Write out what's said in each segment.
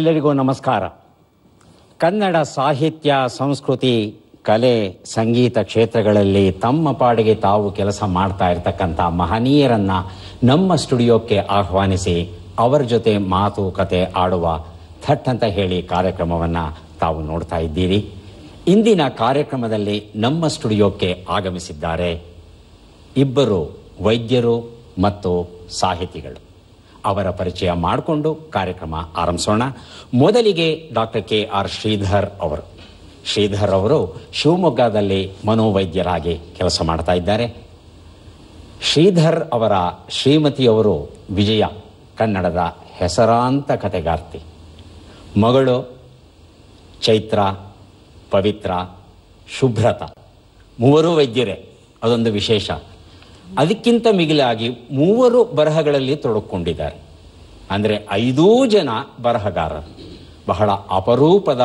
ಎಲ್ಲರಿಗೂ ನಮಸ್ಕಾರ. ಕನ್ನಡ ಸಾಹಿತ್ಯ, ಸಂಸ್ಕೃತಿ, ಕಲೆ, ಸಂಗೀತ ಕ್ಷೇತ್ರಗಳಲ್ಲಿ ತಮ್ಮ ಪಾಡಿಗೆ ತಾವು ಕೆಲಸ ಮಾಡ್ತಾ ಇರತಕ್ಕಂಥ ಮಹನೀಯರನ್ನ ನಮ್ಮ ಸ್ಟುಡಿಯೋಕ್ಕೆ ಆಹ್ವಾನಿಸಿ ಅವರ ಜೊತೆ ಮಾತುಕತೆ ಆಡುವ ಥಟ್ ಅಂತ ಹೇಳಿ ಕಾರ್ಯಕ್ರಮವನ್ನ ತಾವು ನೋಡ್ತಾ ಇದ್ದೀರಿ. ಇಂದಿನ ಕಾರ್ಯಕ್ರಮದಲ್ಲಿ ನಮ್ಮ ಸ್ಟುಡಿಯೋಕ್ಕೆ ಆಗಮಿಸಿದ್ದಾರೆ ಇಬ್ಬರು ವೈದ್ಯರು ಮತ್ತು ಸಾಹಿತಿಗಳು. ಅವರ ಪರಿಚಯ ಮಾಡಿಕೊಂಡು ಕಾರ್ಯಕ್ರಮ ಆರಂಭಿಸೋಣ. ಮೊದಲಿಗೆ ಡಾಕ್ಟರ್ ಕೆ ಆರ್ ಶ್ರೀಧರ್ ಅವರು. ಶ್ರೀಧರ್ ಅವರು ಶಿವಮೊಗ್ಗದಲ್ಲಿ ಮನೋವೈದ್ಯರಾಗಿ ಕೆಲಸ ಮಾಡ್ತಾ ಇದ್ದಾರೆ. ಶ್ರೀಧರ್ ಅವರ ಶ್ರೀಮತಿಯವರು ವಿಜಯ, ಕನ್ನಡದ ಹೆಸರಾಂತ ಕತೆಗಾರ್ತಿ ಮಗಳು ಚೈತ್ರ, ಪವಿತ್ರ, ಶುಭ್ರತ. ಮೂವರೂ ವೈದ್ಯರೇ, ಅದೊಂದು ವಿಶೇಷ. ಅದಕ್ಕಿಂತ ಮಿಗಿಲಾಗಿ ಮೂವರು ಬರಹಗಳಲ್ಲಿ ತೊಡಕೊಂಡಿದ್ದಾರೆ. ಅಂದರೆ ಐದೂ ಜನ ಬರಹಗಾರರು. ಬಹಳ ಅಪರೂಪದ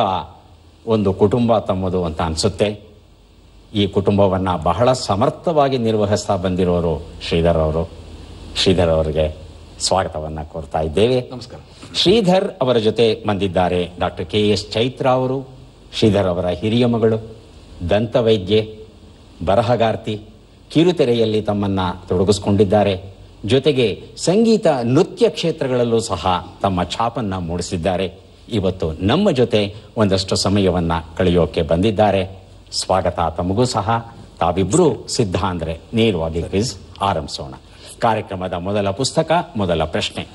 ಒಂದು ಕುಟುಂಬ ತಮ್ಮದು ಅಂತ ಅನಿಸುತ್ತೆ. ಈ ಕುಟುಂಬವನ್ನು ಬಹಳ ಸಮರ್ಥವಾಗಿ ನಿರ್ವಹಿಸ್ತಾ ಬಂದಿರೋರು ಶ್ರೀಧರ್ ಅವರು. ಶ್ರೀಧರ್ ಅವರಿಗೆ ಸ್ವಾಗತವನ್ನು ಕೋರ್ತಾ ಇದ್ದೇವೆ. ನಮಸ್ಕಾರ. ಶ್ರೀಧರ್ ಅವರ ಜೊತೆ ಬಂದಿದ್ದಾರೆ ಡಾಕ್ಟರ್ ಕೆ ಎಸ್ ಚೈತ್ರ ಅವರು. ಶ್ರೀಧರ್ ಅವರ ಹಿರಿಯ ಮಗಳು ದಂತವೈದ್ಯೆ ಬರಹಗಾರ್ತಿ ಕಿರುತೆರೆಯಲ್ಲಿ ತಮ್ಮನ್ನ ತೊಡಗಿಸಿಕೊಂಡಿದ್ದಾರೆ. ಜೊತೆಗೆ ಸಂಗೀತ ನೃತ್ಯ ಕ್ಷೇತ್ರಗಳಲ್ಲೂ ಸಹ ತಮ್ಮ ಛಾಪನ್ನ ಮೂಡಿಸಿದ್ದಾರೆ. ಇವತ್ತು ನಮ್ಮ ಜೊತೆ ಒಂದಷ್ಟು ಸಮಯವನ್ನ ಕಳೆಯೋಕೆ ಬಂದಿದ್ದಾರೆ. ಸ್ವಾಗತ ತಮಗೂ ಸಹ. ತಾವಿಬ್ರು ಸಿದ್ಧ ಅಂದ್ರೆ ನೇರವಾಗಿ ಕ್ವಿಜ್ ಆರಂಭಿಸೋಣ. ಕಾರ್ಯಕ್ರಮದ ಮೊದಲ ಪುಸ್ತಕ, ಮೊದಲ ಪ್ರಶ್ನೆ.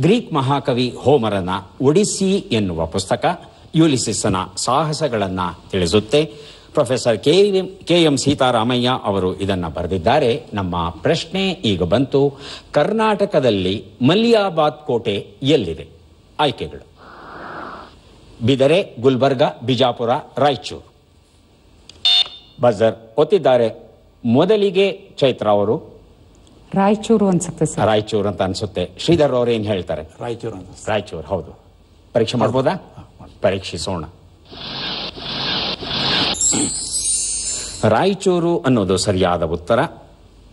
ಗ್ರೀಕ್ ಮಹಾಕವಿ ಹೋಮರನ ಒಡಿಸಿ ಎನ್ನುವ ಪುಸ್ತಕ ಯುಲಿಸಿಸ್ನ ಸಾಹಸಗಳನ್ನ ತಿಳಿಸುತ್ತೆ. Professor K K M Sitaramaiah ಅವರು ಇದನ್ನು ಬರೆದಿದ್ದಾರೆ. ನಮ್ಮ ಪ್ರಶ್ನೆ ಈಗ ಬಂತು. ಕರ್ನಾಟಕದಲ್ಲಿ ಮಲಿಯಾಬಾದ್ ಕೋಟೆ ಎಲ್ಲಿದೆ? ಆಯ್ಕೆಗಳು. ಬಿದರೆ ಗುಲ್ಬರ್ಗ ಬಿಜಾಪುರ ರಾಯಚೂರು. ಬಜರ್ ಒತ್ತಿದ್ದಾರೆ. ಮೊದಲಿಗೆ ಚೈತ್ರ ಅವರು. ರಾಯಚೂರು ಅನ್ಸುತ್ತೆ ಸರ್. ರಾಯಚೂರು ಅಂತ ಅನ್ಸುತ್ತೆ. ಶ್ರೀಧರ್ ಅವರು ಏನು ಹೇಳ್ತಾರೆ? ರಾಯಚೂರು ಅಂತ. ರಾಯಚೂರು ಹೌದು. ಪರೀಕ್ಷೆ ಮಾಡ್ಬೋದಾ? ಪರೀಕ್ಷಿಸೋಣ. ರಾಯಚೂರು ಅನ್ನೋದು ಸರಿಯಾದ ಉತ್ತರ.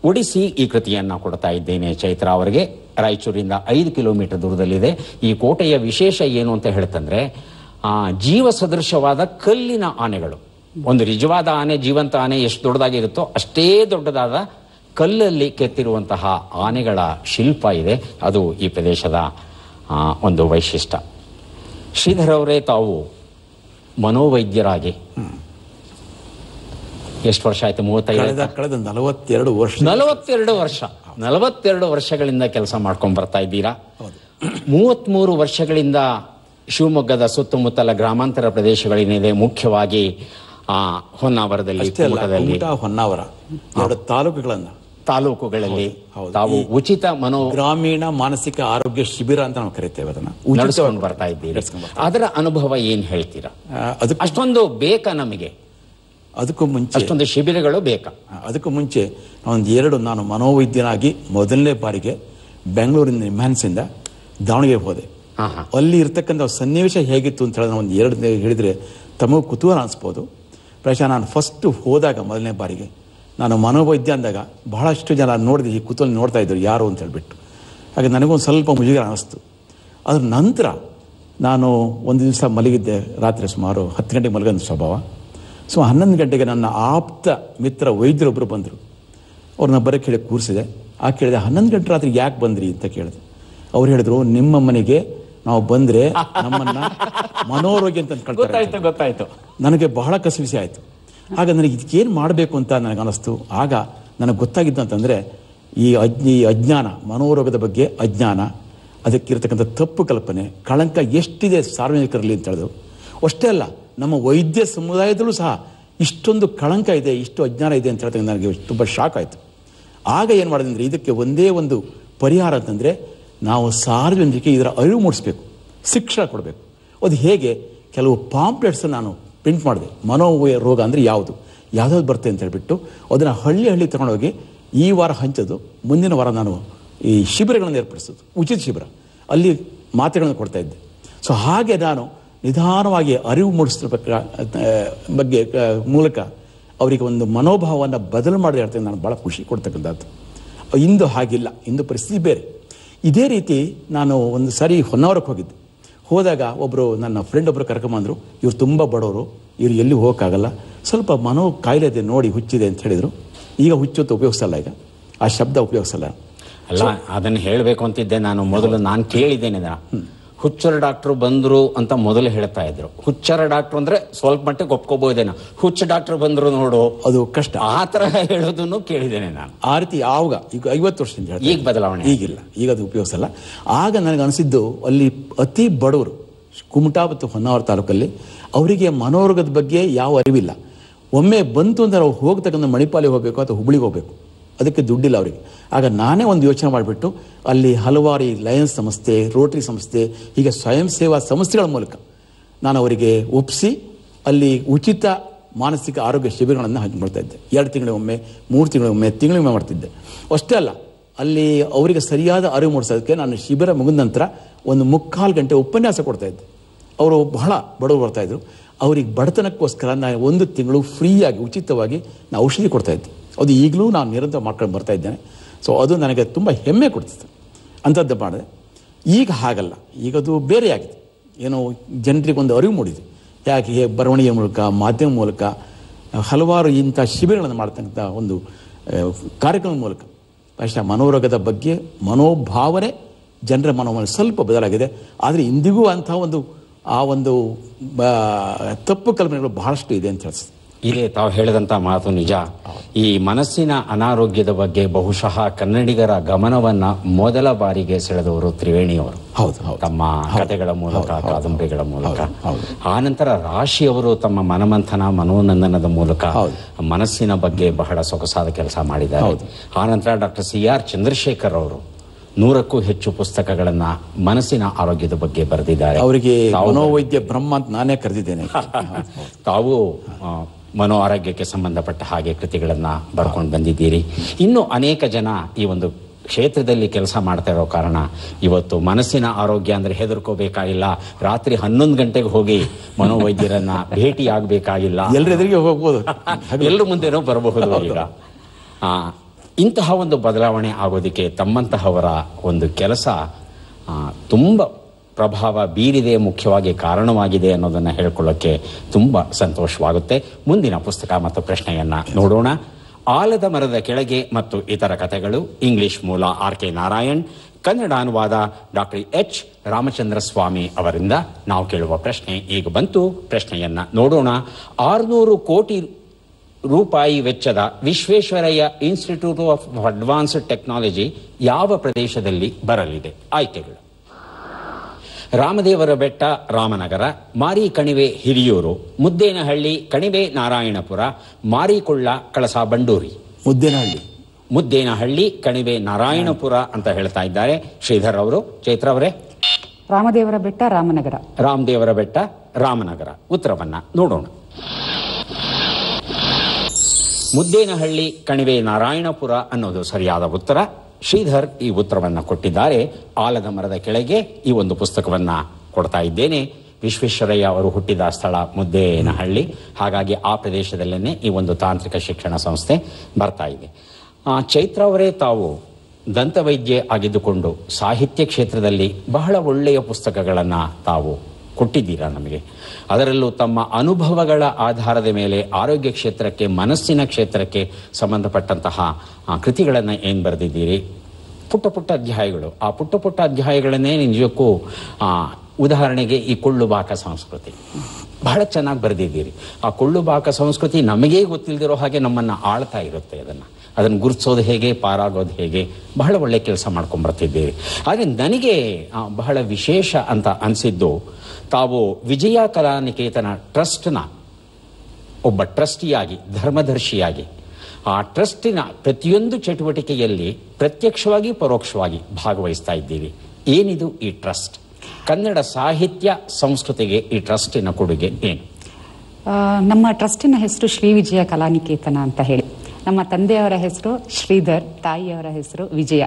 ಉಡಿಸಿ ಈ ಕೃತಿಯನ್ನ ಕೊಡ್ತಾ ಇದ್ದೇನೆ ಚೈತ್ರ ಅವರಿಗೆ. ರಾಯಚೂರಿಂದ ಐದು ಕಿಲೋಮೀಟರ್ ದೂರದಲ್ಲಿದೆ. ಈ ಕೋಟೆಯ ವಿಶೇಷ ಏನು ಅಂತ ಹೇಳ್ತಂದ್ರೆ, ಆ ಜೀವ ಸದೃಶವಾದ ಕಲ್ಲಿನ ಆನೆಗಳು. ಒಂದು ನಿಜವಾದ ಆನೆ, ಜೀವಂತ ಆನೆ ಎಷ್ಟು ದೊಡ್ಡದಾಗಿರುತ್ತೋ ಅಷ್ಟೇ ದೊಡ್ಡದಾದ ಕಲ್ಲಲ್ಲಿ ಕೆತ್ತಿರುವಂತಹ ಆನೆಗಳ ಶಿಲ್ಪ ಇದೆ. ಅದು ಈ ಪ್ರದೇಶದ ಒಂದು ವೈಶಿಷ್ಟ್ಯ. ಶ್ರೀಧರ್ ಅವರೇ ತಾವು ಮನೋವೈದ್ಯರಾಗಿ ಎಷ್ಟು ವರ್ಷ ಆಯ್ತು? ಮೂವತ್ತೈದು ಕಳೆದ ನಲವತ್ತೆರಡು ವರ್ಷ. ನಲವತ್ತೆರಡು ವರ್ಷ. ನಲವತ್ತೆರಡು ವರ್ಷಗಳಿಂದ ಕೆಲಸ ಮಾಡ್ಕೊಂಡ್ ಬರ್ತಾ ಇದ್ದೀರಾ? ಮೂವತ್ಮೂರು ವರ್ಷಗಳಿಂದ ಶಿವಮೊಗ್ಗದ ಸುತ್ತಮುತ್ತಲ ಗ್ರಾಮಾಂತರ ಪ್ರದೇಶಗಳೇನಿದೆ ಮುಖ್ಯವಾಗಿ ಆ ಹೊನ್ನಾವರದಲ್ಲಿ ಹೊನ್ನಾವರ ತಾಲೂಕುಗಳನ್ನ. ತಾಲೂಕುಗಳಲ್ಲಿ. ತಾವು ಉಚಿತ ಮನೋ ಗ್ರಾಮೀಣ ಮಾನಸಿಕ ಆರೋಗ್ಯ ಶಿಬಿರ ಅಂತ ನಾವು ಕರಿತೇವೆ ಅದನ್ನ. ನಡೆಸ್ಕೊಂಡು ಬರ್ತಾ ಇದ್ದೀರಿ. ಅದರ ಅನುಭವ ಏನ್ ಹೇಳ್ತೀರಾ? ಅಷ್ಟೊಂದು ಬೇಕಾ ನಮಗೆ? ಅದಕ್ಕೂ ಮುಂಚೆ ಅಷ್ಟೊಂದು ಶಿಬಿರಗಳು ಬೇಕಾ. ಅದಕ್ಕೂ ಮುಂಚೆ ಒಂದು ಎರಡು ನಾನು ಮನೋವೈದ್ಯನಾಗಿ ಮೊದಲನೇ ಬಾರಿಗೆ ಬೆಂಗಳೂರಿನ ನಿಮ್ಹಾನ್ಸಿಂದ ದಾವಣಗೆರೆ ಹೋದೆ. ಅಲ್ಲಿ ಇರ್ತಕ್ಕಂಥ ಸನ್ನಿವೇಶ ಹೇಗಿತ್ತು ಅಂತ ಹೇಳಿದ್ರೆ ಒಂದು ಎರಡು ಹೇಳಿದರೆ ತಮಗೂ ಕುತೂಹಲ ಅನಿಸ್ಬೋದು. ಪ್ರಾಯಶಃ ನಾನು ಫಸ್ಟ್ ಹೋದಾಗ ಮೊದಲನೇ ಬಾರಿಗೆ ನಾನು ಮನೋವೈದ್ಯ ಅಂದಾಗ ಬಹಳಷ್ಟು ಜನ ನೋಡಿದೆ ಈ ಕುತೂಹಲ ನೋಡ್ತಾ ಇದ್ದರು ಯಾರು ಅಂತ ಹೇಳಿಬಿಟ್ಟು. ಹಾಗೆ ನನಗೊಂದು ಸ್ವಲ್ಪ ಮುಜುಗರ ಅನಿಸ್ತು. ಅದ್ರ ನಂತರ ನಾನು ಒಂದು ದಿವಸ ಮಲಗಿದ್ದೆ ರಾತ್ರಿ ಸುಮಾರು ಹತ್ತು ಗಂಟೆಗೆ ಮಲಗಂದು ಸ್ವಭಾವ. ಸೊ ಹನ್ನೊಂದು ಗಂಟೆಗೆ ನನ್ನ ಆಪ್ತ ಮಿತ್ರ ವೈದ್ಯರೊಬ್ಬರು ಬಂದರು. ಅವ್ರನ್ನ ಬರೋಕ್ಕೆ ಹೇಳಿ ಕೂರಿಸಿದೆ. ಆ ಕೇಳಿದೆ ಹನ್ನೊಂದು ಗಂಟೆ ರಾತ್ರಿ ಯಾಕೆ ಬಂದ್ರಿ? ಅಂತ ಕೇಳಿದೆ. ಅವ್ರು ಹೇಳಿದ್ರು ನಿಮ್ಮ ಮನೆಗೆ ನಾವು ಬಂದರೆ ನಮ್ಮನ್ನ ಮನೋರೋಗ್ಯ ಅಂತ ಗೊತ್ತಾಯ್ತು ಗೊತ್ತಾಯ್ತು. ನನಗೆ ಬಹಳ ಕಸಿವಿಸಿ ಆಯಿತು. ಆಗ ನನಗೆ ಇದಕ್ಕೇನು ಮಾಡಬೇಕು ಅಂತ ನನಗೆ ಅನಿಸ್ತು. ಆಗ ನನಗೆ ಗೊತ್ತಾಗಿದ್ದು ಅಂತಂದರೆ ಈ ಅಜ್ಞ ಈ ಅಜ್ಞಾನ ಮನೋರೋಗದ ಬಗ್ಗೆ ಅಜ್ಞಾನ ಅದಕ್ಕಿರ್ತಕ್ಕಂಥ ತಪ್ಪು ಕಲ್ಪನೆ ಕಳಂಕ ಎಷ್ಟಿದೆ ಸಾರ್ವಜನಿಕರಲ್ಲಿ ಅಂತ ಹೇಳಿದ್ರು. ಅಷ್ಟೇ ಅಲ್ಲ ನಮ್ಮ ವೈದ್ಯ ಸಮುದಾಯದಲ್ಲೂ ಸಹ ಇಷ್ಟೊಂದು ಕಳಂಕ ಇದೆ, ಇಷ್ಟು ಅಜ್ಞಾನ ಇದೆ ಅಂತ ಹೇಳ್ತಕ್ಕಂಥ ನನಗೆ ತುಂಬ ಶಾಕ್ ಆಯಿತು. ಆಗ ಏನು ಮಾಡಿದೆ ಅಂದರೆ ಇದಕ್ಕೆ ಒಂದೇ ಒಂದು ಪರಿಹಾರ ಅಂತಂದರೆ ನಾವು ಸಾರ್ವಜನಿಕರಿಗೆ ಇದರ ಅರಿವು ಮೂಡಿಸ್ಬೇಕು, ಶಿಕ್ಷಣ ಕೊಡಬೇಕು. ಅದು ಹೇಗೆ? ಕೆಲವು ಪಾಂಪ್ಲೆಟ್ಸ್ ನಾನು ಪ್ರಿಂಟ್ ಮಾಡಿದೆ. ಮನೋವಯ ರೋಗ ಅಂದರೆ ಯಾವುದು? ಯಾವ್ದಾವ್ದು ಬರುತ್ತೆ ಅಂತ ಹೇಳಿಬಿಟ್ಟು ಅದನ್ನು ಹಳ್ಳಿ ಹಳ್ಳಿ ತಗೊಂಡೋಗಿ ಈ ವಾರ ಹಂಚೋದು, ಮುಂದಿನ ವಾರ ನಾನು ಈ ಶಿಬಿರಗಳನ್ನು ಏರ್ಪಡಿಸೋದು, ಉಚಿತ ಶಿಬಿರ. ಅಲ್ಲಿ ಮಾತ್ರೆಗಳನ್ನು ಕೊಡ್ತಾ ಇದ್ದೆ. ಸೊ ಹಾಗೆ ನಾನು ನಿಧಾನವಾಗಿ ಅರಿವು ಮೂಡಿಸಿದ ಬಗ್ಗೆ ಮೂಲಕ ಅವರಿಗೆ ಒಂದು ಮನೋಭಾವವನ್ನು ಬದಲು ಮಾಡಿದ ಹೇಳ್ತೇನೆ ನಾನು ಭಾಳ ಖುಷಿ ಕೊಡ್ತಕ್ಕಂಥದ್ದು. ಇಂದು ಹಾಗಿಲ್ಲ ಇಂದು ಪರಿಸ್ಥಿತಿ ಬೇರೆ. ಇದೇ ರೀತಿ ನಾನು ಒಂದು ಸಾರಿ ಹೊನ್ನಾವರಕ್ಕೆ ಹೋಗಿದ್ದೆ. ಹೋದಾಗ ಒಬ್ಬರು ನನ್ನ ಫ್ರೆಂಡ್ ಒಬ್ಬರು ಕರ್ಕೊಂಬಂದರು. ಇವರು ತುಂಬ ಬಡವರು ಇವರು ಎಲ್ಲಿ ಹೋಗೋಕ್ಕಾಗಲ್ಲ. ಸ್ವಲ್ಪ ಮನೋ ಕಾಯಿಲೆದೆ ನೋಡಿ ಹುಚ್ಚಿದೆ ಅಂತ ಹೇಳಿದರು. ಈಗ ಹುಚ್ಚುತ್ತ ಉಪಯೋಗಿಸಲ್ಲ ಈಗ. ಆ ಶಬ್ದ ಉಪಯೋಗಿಸಲ್ಲ ಅಲ್ಲ ಅದನ್ನು ಹೇಳಬೇಕು ಅಂತಿದ್ದೆ ನಾನು. ಮೊದಲು ನಾನು ಕೇಳಿದ್ದೇನೆ. ಹುಚ್ಚರ ಡಾಕ್ಟ್ರು ಬಂದರು ಅಂತ ಮೊದಲು ಹೇಳ್ತಾ ಇದ್ರು. ಹುಚ್ಚರ ಡಾಕ್ಟ್ರು ಅಂದ್ರೆ ಸ್ವಲ್ಪ ಮಟ್ಟಿಗೆ ಒಪ್ಕೋಬಹುದೇನ. ಹುಚ್ಚ ಡಾಕ್ಟ್ರು ಬಂದರು ನೋಡು. ಅದು ಕಷ್ಟ. ಆ ತರ ಹೇಳೋದನ್ನು ಕೇಳಿದ್ದೇನೆ ನಾನು. ಆ ರೀತಿ ಆವಾಗ ಈಗ ಐವತ್ತು ವರ್ಷದಿಂದ ಈಗ ಬದಲಾವಣೆ ಈಗಿಲ್ಲ. ಈಗ ಅದು ಉಪಯೋಗಿಸಲ್ಲ ಆಗ ನನಗೆ ಅನಿಸಿದ್ದು ಅಲ್ಲಿ ಅತಿ ಬಡವರು ಕುಮಟಾ ಮತ್ತು ಹೊನ್ನಾವರ ತಾಲೂಕಲ್ಲಿ ಅವರಿಗೆ ಮನೋರೋಗದ ಬಗ್ಗೆ ಯಾವ ಅರಿವಿಲ್ಲ. ಒಮ್ಮೆ ಬಂತು ಅಂದ್ರೆ ಅವ್ರು ಹೋಗ್ತಕ್ಕಂಥ ಮಣಿಪಾಲಿಗೆ ಹೋಗಬೇಕು ಅಥವಾ ಹುಬ್ಳಿಗೆ ಹೋಗಬೇಕು. ಅದಕ್ಕೆ ದುಡ್ಡಿಲ್ಲ ಅವರಿಗೆ. ಆಗ ನಾನೇ ಒಂದು ಯೋಚನೆ ಮಾಡಿಬಿಟ್ಟು ಅಲ್ಲಿ ಹಲವಾರು ಲಯನ್ಸ್ ಸಂಸ್ಥೆ, ರೋಟರಿ ಸಂಸ್ಥೆ, ಹೀಗೆ ಸ್ವಯಂ ಸೇವಾ ಸಂಸ್ಥೆಗಳ ಮೂಲಕ ನಾನು ಅವರಿಗೆ ಒಪ್ಪಿಸಿ ಅಲ್ಲಿ ಉಚಿತ ಮಾನಸಿಕ ಆರೋಗ್ಯ ಶಿಬಿರಗಳನ್ನು ಮಾಡ್ತಾ ಇದ್ದೆ. ಎರಡು ತಿಂಗಳಿಗೊಮ್ಮೆ ಮೂರು ತಿಂಗಳಿಗೊಮ್ಮೆ ತಿಂಗಳಿಗೊಮ್ಮೆ ಮಾಡ್ತಿದ್ದೆ. ಅಷ್ಟೇ ಅಲ್ಲ, ಅಲ್ಲಿ ಅವರಿಗೆ ಸರಿಯಾದ ಅರಿವು ಮೂಡಿಸೋದಕ್ಕೆ ನಾನು ಶಿಬಿರ ಮುಗಿದ ನಂತರ ಒಂದು ಮುಕ್ಕಾಲು ಗಂಟೆ ಉಪನ್ಯಾಸ ಕೊಡ್ತಾ ಇದ್ದೆ. ಅವರು ಬಹಳ ಬಡವರು ಬರ್ತಾಯಿದ್ರು ಅವ್ರಿಗೆ ಬಡತನಕ್ಕೋಸ್ಕರ ನಾನು ಒಂದು ತಿಂಗಳು ಫ್ರೀಯಾಗಿ, ಉಚಿತವಾಗಿ ನಾನು ಔಷಧಿ ಕೊಡ್ತಾ ಇದ್ದೆ. ಅದು ಈಗಲೂ ನಾನು ನಿರಂತರ ಮಾಡ್ಕೊಂಡು ಬರ್ತಾ ಇದ್ದೇನೆ. ಸೊ ಅದು ನನಗೆ ತುಂಬ ಹೆಮ್ಮೆ ಕೊಡ್ತಿತ್ತು ಅಂಥದ್ದು ಮಾಡಿದೆ. ಈಗ ಹಾಗಲ್ಲ. ಈಗ ಅದು ಬೇರೆಯಾಗಿದೆ ಏನೋ ಜನರಿಗೆ ಒಂದು ಅರಿವು ಮೂಡಿದೆ. ಯಾಕೆ ಬರವಣಿಗೆ ಮೂಲಕ, ಮಾಧ್ಯಮ ಮೂಲಕ, ಹಲವಾರು ಇಂಥ ಶಿಬಿರಗಳನ್ನು ಮಾಡ್ತಕ್ಕಂಥ ಒಂದು ಕಾರ್ಯಕ್ರಮದ ಮೂಲಕ. ಅಷ್ಟೇ ಮನೋರೋಗದ ಬಗ್ಗೆ ಮನೋಭಾವನೆ ಜನರ ಮನೋಭಾವನೆ ಸ್ವಲ್ಪ ಬದಲಾಗಿದೆ. ಆದರೆ ಇಂದಿಗೂ ಅಂಥ ಒಂದು, ಆ ಒಂದು ತಪ್ಪು ಕಲ್ಪನೆಗಳು ಬಹಳಷ್ಟು ಇದೆ ಅಂತ ಹೇಳಿಸ್ತದೆ ಇದೇ ತಾವು ಹೇಳಿದಂತ ಮಾತು ನಿಜ. ಈ ಮನಸ್ಸಿನ ಅನಾರೋಗ್ಯದ ಬಗ್ಗೆ ಬಹುಶಃ ಕನ್ನಡಿಗರ ಗಮನವನ್ನ ಮೊದಲ ಬಾರಿಗೆ ಸೆಳೆದವರು ತ್ರಿವೇಣಿಯವರು. ಹೌದು ತಮ್ಮ ಕಥೆಗಳ ಮೂಲಕ ಕಾದಂಬರಿಗಳ ಮೂಲಕ. ಆ ನಂತರ ರಾಶಿಯವರು ತಮ್ಮ ಮನಮಂಥನ ಮನೋನಂದನದ ಮೂಲಕ. ಮನಸ್ಸಿನ ಬಗ್ಗೆ ಬಹಳ ಸೊಗಸಾದ ಕೆಲಸ ಮಾಡಿದ್ದಾರೆ. ಹೌದು. ಆನಂತರ ಡಾಕ್ಟರ್ ಸಿ ಆರ್ ಚಂದ್ರಶೇಖರ್ ಅವರು ನೂರಕ್ಕೂ ಹೆಚ್ಚು ಪುಸ್ತಕಗಳನ್ನ ಮನಸ್ಸಿನ ಆರೋಗ್ಯದ ಬಗ್ಗೆ ಬರೆದಿದ್ದಾರೆ. ಅವರಿಗೆ ಮನೋವೈದ್ಯ ಬ್ರಹ್ಮ ಅಂತ ನಾನೇ ಕರೆದಿದ್ದೇನೆ. ತಾವು ಆ, ಮನೋ ಆರೋಗ್ಯಕ್ಕೆ ಸಂಬಂಧಪಟ್ಟ ಹಾಗೆ ಕೃತಿಗಳನ್ನು ಬರ್ಕೊಂಡು ಬಂದಿದ್ದೀರಿ. ಇನ್ನು ಅನೇಕ ಜನ ಈ ಒಂದು ಕ್ಷೇತ್ರದಲ್ಲಿ ಕೆಲಸ ಮಾಡ್ತಾ ಇರೋ ಕಾರಣ ಇವತ್ತು ಮನಸ್ಸಿನ ಆರೋಗ್ಯ ಅಂದ್ರೆ ಹೆದರ್ಕೋಬೇಕಾಗಿಲ್ಲ. ರಾತ್ರಿ ಹನ್ನೊಂದು ಗಂಟೆಗೆ ಹೋಗಿ ಮನೋವೈದ್ಯರನ್ನ ಭೇಟಿ ಆಗಬೇಕಾಗಿಲ್ಲ ಎಲ್ಲರೆದುರಿಗೆ ಹೋಗ್ಬೋದು. ಎಲ್ಲರ ಮುಂದೆನೂ ಬರಬಹುದು ಈಗ. ಆ, ಇಂತಹ ಒಂದು ಬದಲಾವಣೆ ಆಗೋದಕ್ಕೆ ತಮ್ಮಂತಹವರ ಒಂದು ಕೆಲಸ ತುಂಬ ಪ್ರಭಾವ ಬೀರಿದೆ, ಮುಖ್ಯವಾಗಿ ಕಾರಣವಾಗಿದೆ ಅನ್ನೋದನ್ನು ಹೇಳ್ಕೊಳ್ಳೋಕ್ಕೆ ತುಂಬ ಸಂತೋಷವಾಗುತ್ತೆ. ಮುಂದಿನ ಪುಸ್ತಕ ಮತ್ತು ಪ್ರಶ್ನೆಯನ್ನ ನೋಡೋಣ. ಆಲದ ಮರದ ಕೆಳಗೆ ಮತ್ತು ಇತರ ಕಥೆಗಳು, ಇಂಗ್ಲಿಷ್ ಮೂಲ ಆರ್ ಕೆ ನಾರಾಯಣ್, ಕನ್ನಡ ಅನುವಾದ ಡಾಕ್ಟರ್ ಎಚ್ ರಾಮಚಂದ್ರ ಸ್ವಾಮಿ ಅವರಿಂದ ನಾವು ಕೇಳುವ ಪ್ರಶ್ನೆ ಈಗ ಬಂತು. ಪ್ರಶ್ನೆಯನ್ನ ನೋಡೋಣ. ಆರುನೂರು ಕೋಟಿ ರೂಪಾಯಿ ವೆಚ್ಚದ Visvesvaraya institute of advanced technology ಯಾವ ಪ್ರದೇಶದಲ್ಲಿ ಬರಲಿದೆ? ಆಯ್ಕೆಗಳು. ರಾಮದೇವರ ಬೆಟ್ಟ ರಾಮನಗರ ಮಾರಿ ಕಣಿವೆ ಹಿರಿಯೂರು ಮುದ್ದೇನಹಳ್ಳಿ ಕಣಿವೆ ನಾರಾಯಣಪುರ ಮಾರಿಕೊಳ್ಳ ಕಳಸಾ ಬಂಡೂರಿ. ಮುದ್ದೇನಹಳ್ಳಿ. ಮುದ್ದೇನಹಳ್ಳಿ ಕಣಿವೆ ನಾರಾಯಣಪುರ ಅಂತ ಹೇಳ್ತಾ ಇದ್ದಾರೆ. ಶ್ರೀಧರ್ ಅವರು ಚೈತ್ರ ಅವರೇ. ರಾಮದೇವರ ಬೆಟ್ಟ ರಾಮನಗರ. ರಾಮದೇವರ ಬೆಟ್ಟ ರಾಮನಗರ. ಉತ್ತರವನ್ನ ನೋಡೋಣ. ಮುದ್ದೇನಹಳ್ಳಿ ಕಣಿವೆ ನಾರಾಯಣಪುರ ಅನ್ನೋದು ಸರಿಯಾದ ಉತ್ತರ. ಶ್ರೀಧರ್ ಈ ಉತ್ತರವನ್ನು ಕೊಟ್ಟಿದ್ದಾರೆ. ಆಲದ ಮರದ ಕೆಳಗೆ ಈ ಒಂದು ಪುಸ್ತಕವನ್ನು ಕೊಡ್ತಾ ಇದ್ದೇನೆ. ವಿಶ್ವೇಶ್ವರಯ್ಯ ಅವರು ಹುಟ್ಟಿದ ಸ್ಥಳ ಮುದ್ದೇನಹಳ್ಳಿ. ಹಾಗಾಗಿ ಆ ಪ್ರದೇಶದಲ್ಲೇನೆ ಈ ಒಂದು ತಾಂತ್ರಿಕ ಶಿಕ್ಷಣ ಸಂಸ್ಥೆ ಬರ್ತಾ ಇದೆ. ಚೈತ್ರ ಅವರೇ ತಾವು ದಂತವೈದ್ಯೆ ಆಗಿದ್ದುಕೊಂಡು ಸಾಹಿತ್ಯ ಕ್ಷೇತ್ರದಲ್ಲಿ ಬಹಳ ಒಳ್ಳೆಯ ಪುಸ್ತಕಗಳನ್ನು ತಾವು ಕೊಟ್ಟಿದ್ದೀರಾ ನಮಗೆ? ಅದರಲ್ಲೂ ತಮ್ಮ ಅನುಭವಗಳ ಆಧಾರದ ಮೇಲೆ ಆರೋಗ್ಯ ಕ್ಷೇತ್ರಕ್ಕೆ, ಮನಸ್ಸಿನ ಕ್ಷೇತ್ರಕ್ಕೆ ಸಂಬಂಧಪಟ್ಟಂತಹ ಕೃತಿಗಳನ್ನು ಏನು ಬರೆದಿದ್ದೀರಿ? ಪುಟ್ಟ ಪುಟ್ಟ ಅಧ್ಯಾಯಗಳು. ಆ ಪುಟ್ಟ ಪುಟ್ಟ ಅಧ್ಯಾಯಗಳನ್ನೇ ನಿಜಕ್ಕೂ ಉದಾಹರಣೆಗೆ ಈ ಕೊಳ್ಳುಬಾಕ ಸಂಸ್ಕೃತಿ. ಬಹಳ ಚೆನ್ನಾಗಿ ಬರೆದಿದ್ದೀರಿ. ಆ ಕೊಳ್ಳುಬಾಕ ಸಂಸ್ಕೃತಿ ನಮಗೇ ಗೊತ್ತಿಲ್ಲದಿರೋ ಹಾಗೆ ನಮ್ಮನ್ನು ಆಳ್ತಾ ಇರುತ್ತೆ ಅದನ್ನು. ಅದನ್ನು ಗುರುತಿಸೋದು ಹೇಗೆ, ಪಾರಾಗೋದು ಹೇಗೆ, ಬಹಳ ಒಳ್ಳೆ ಕೆಲಸ ಮಾಡ್ಕೊಂಡ್ಬರ್ತಿದ್ದೀರಿ ಹಾಗೆ ನನಗೆ ಬಹಳ ವಿಶೇಷ ಅಂತ ಅನಿಸಿದ್ದು ತಾವು ವಿಜಯ ಕಲಾನಿಕೇತನ ಟ್ರಸ್ಟ್ನ ಒಬ್ಬ ಟ್ರಸ್ಟಿಯಾಗಿ, ಧರ್ಮದರ್ಶಿಯಾಗಿ. ಆ ಟ್ರಸ್ಟಿನ ಪ್ರತಿಯೊಂದು ಚಟುವಟಿಕೆಯಲ್ಲಿ ಪ್ರತ್ಯಕ್ಷವಾಗಿ, ಪರೋಕ್ಷವಾಗಿ ಭಾಗವಹಿಸ್ತಾ ಇದ್ದೀವಿ. ಏನಿದು ಈ ಟ್ರಸ್ಟ್? ಕನ್ನಡ ಸಾಹಿತ್ಯ ಸಂಸ್ಕೃತಿಗೆ ಈ ಟ್ರಸ್ಟಿನ ಕೊಡುಗೆ ಏನು? ನಮ್ಮ ಟ್ರಸ್ಟಿನ ಹೆಸರು ಶ್ರೀ ವಿಜಯ ಕಲಾನಿಕೇತನ ಅಂತ ಹೇಳಿ. ನಮ್ಮ ತಂದೆಯವರ ಹೆಸರು ಶ್ರೀಧರ್, ತಾಯಿಯವರ ಹೆಸರು ವಿಜಯ.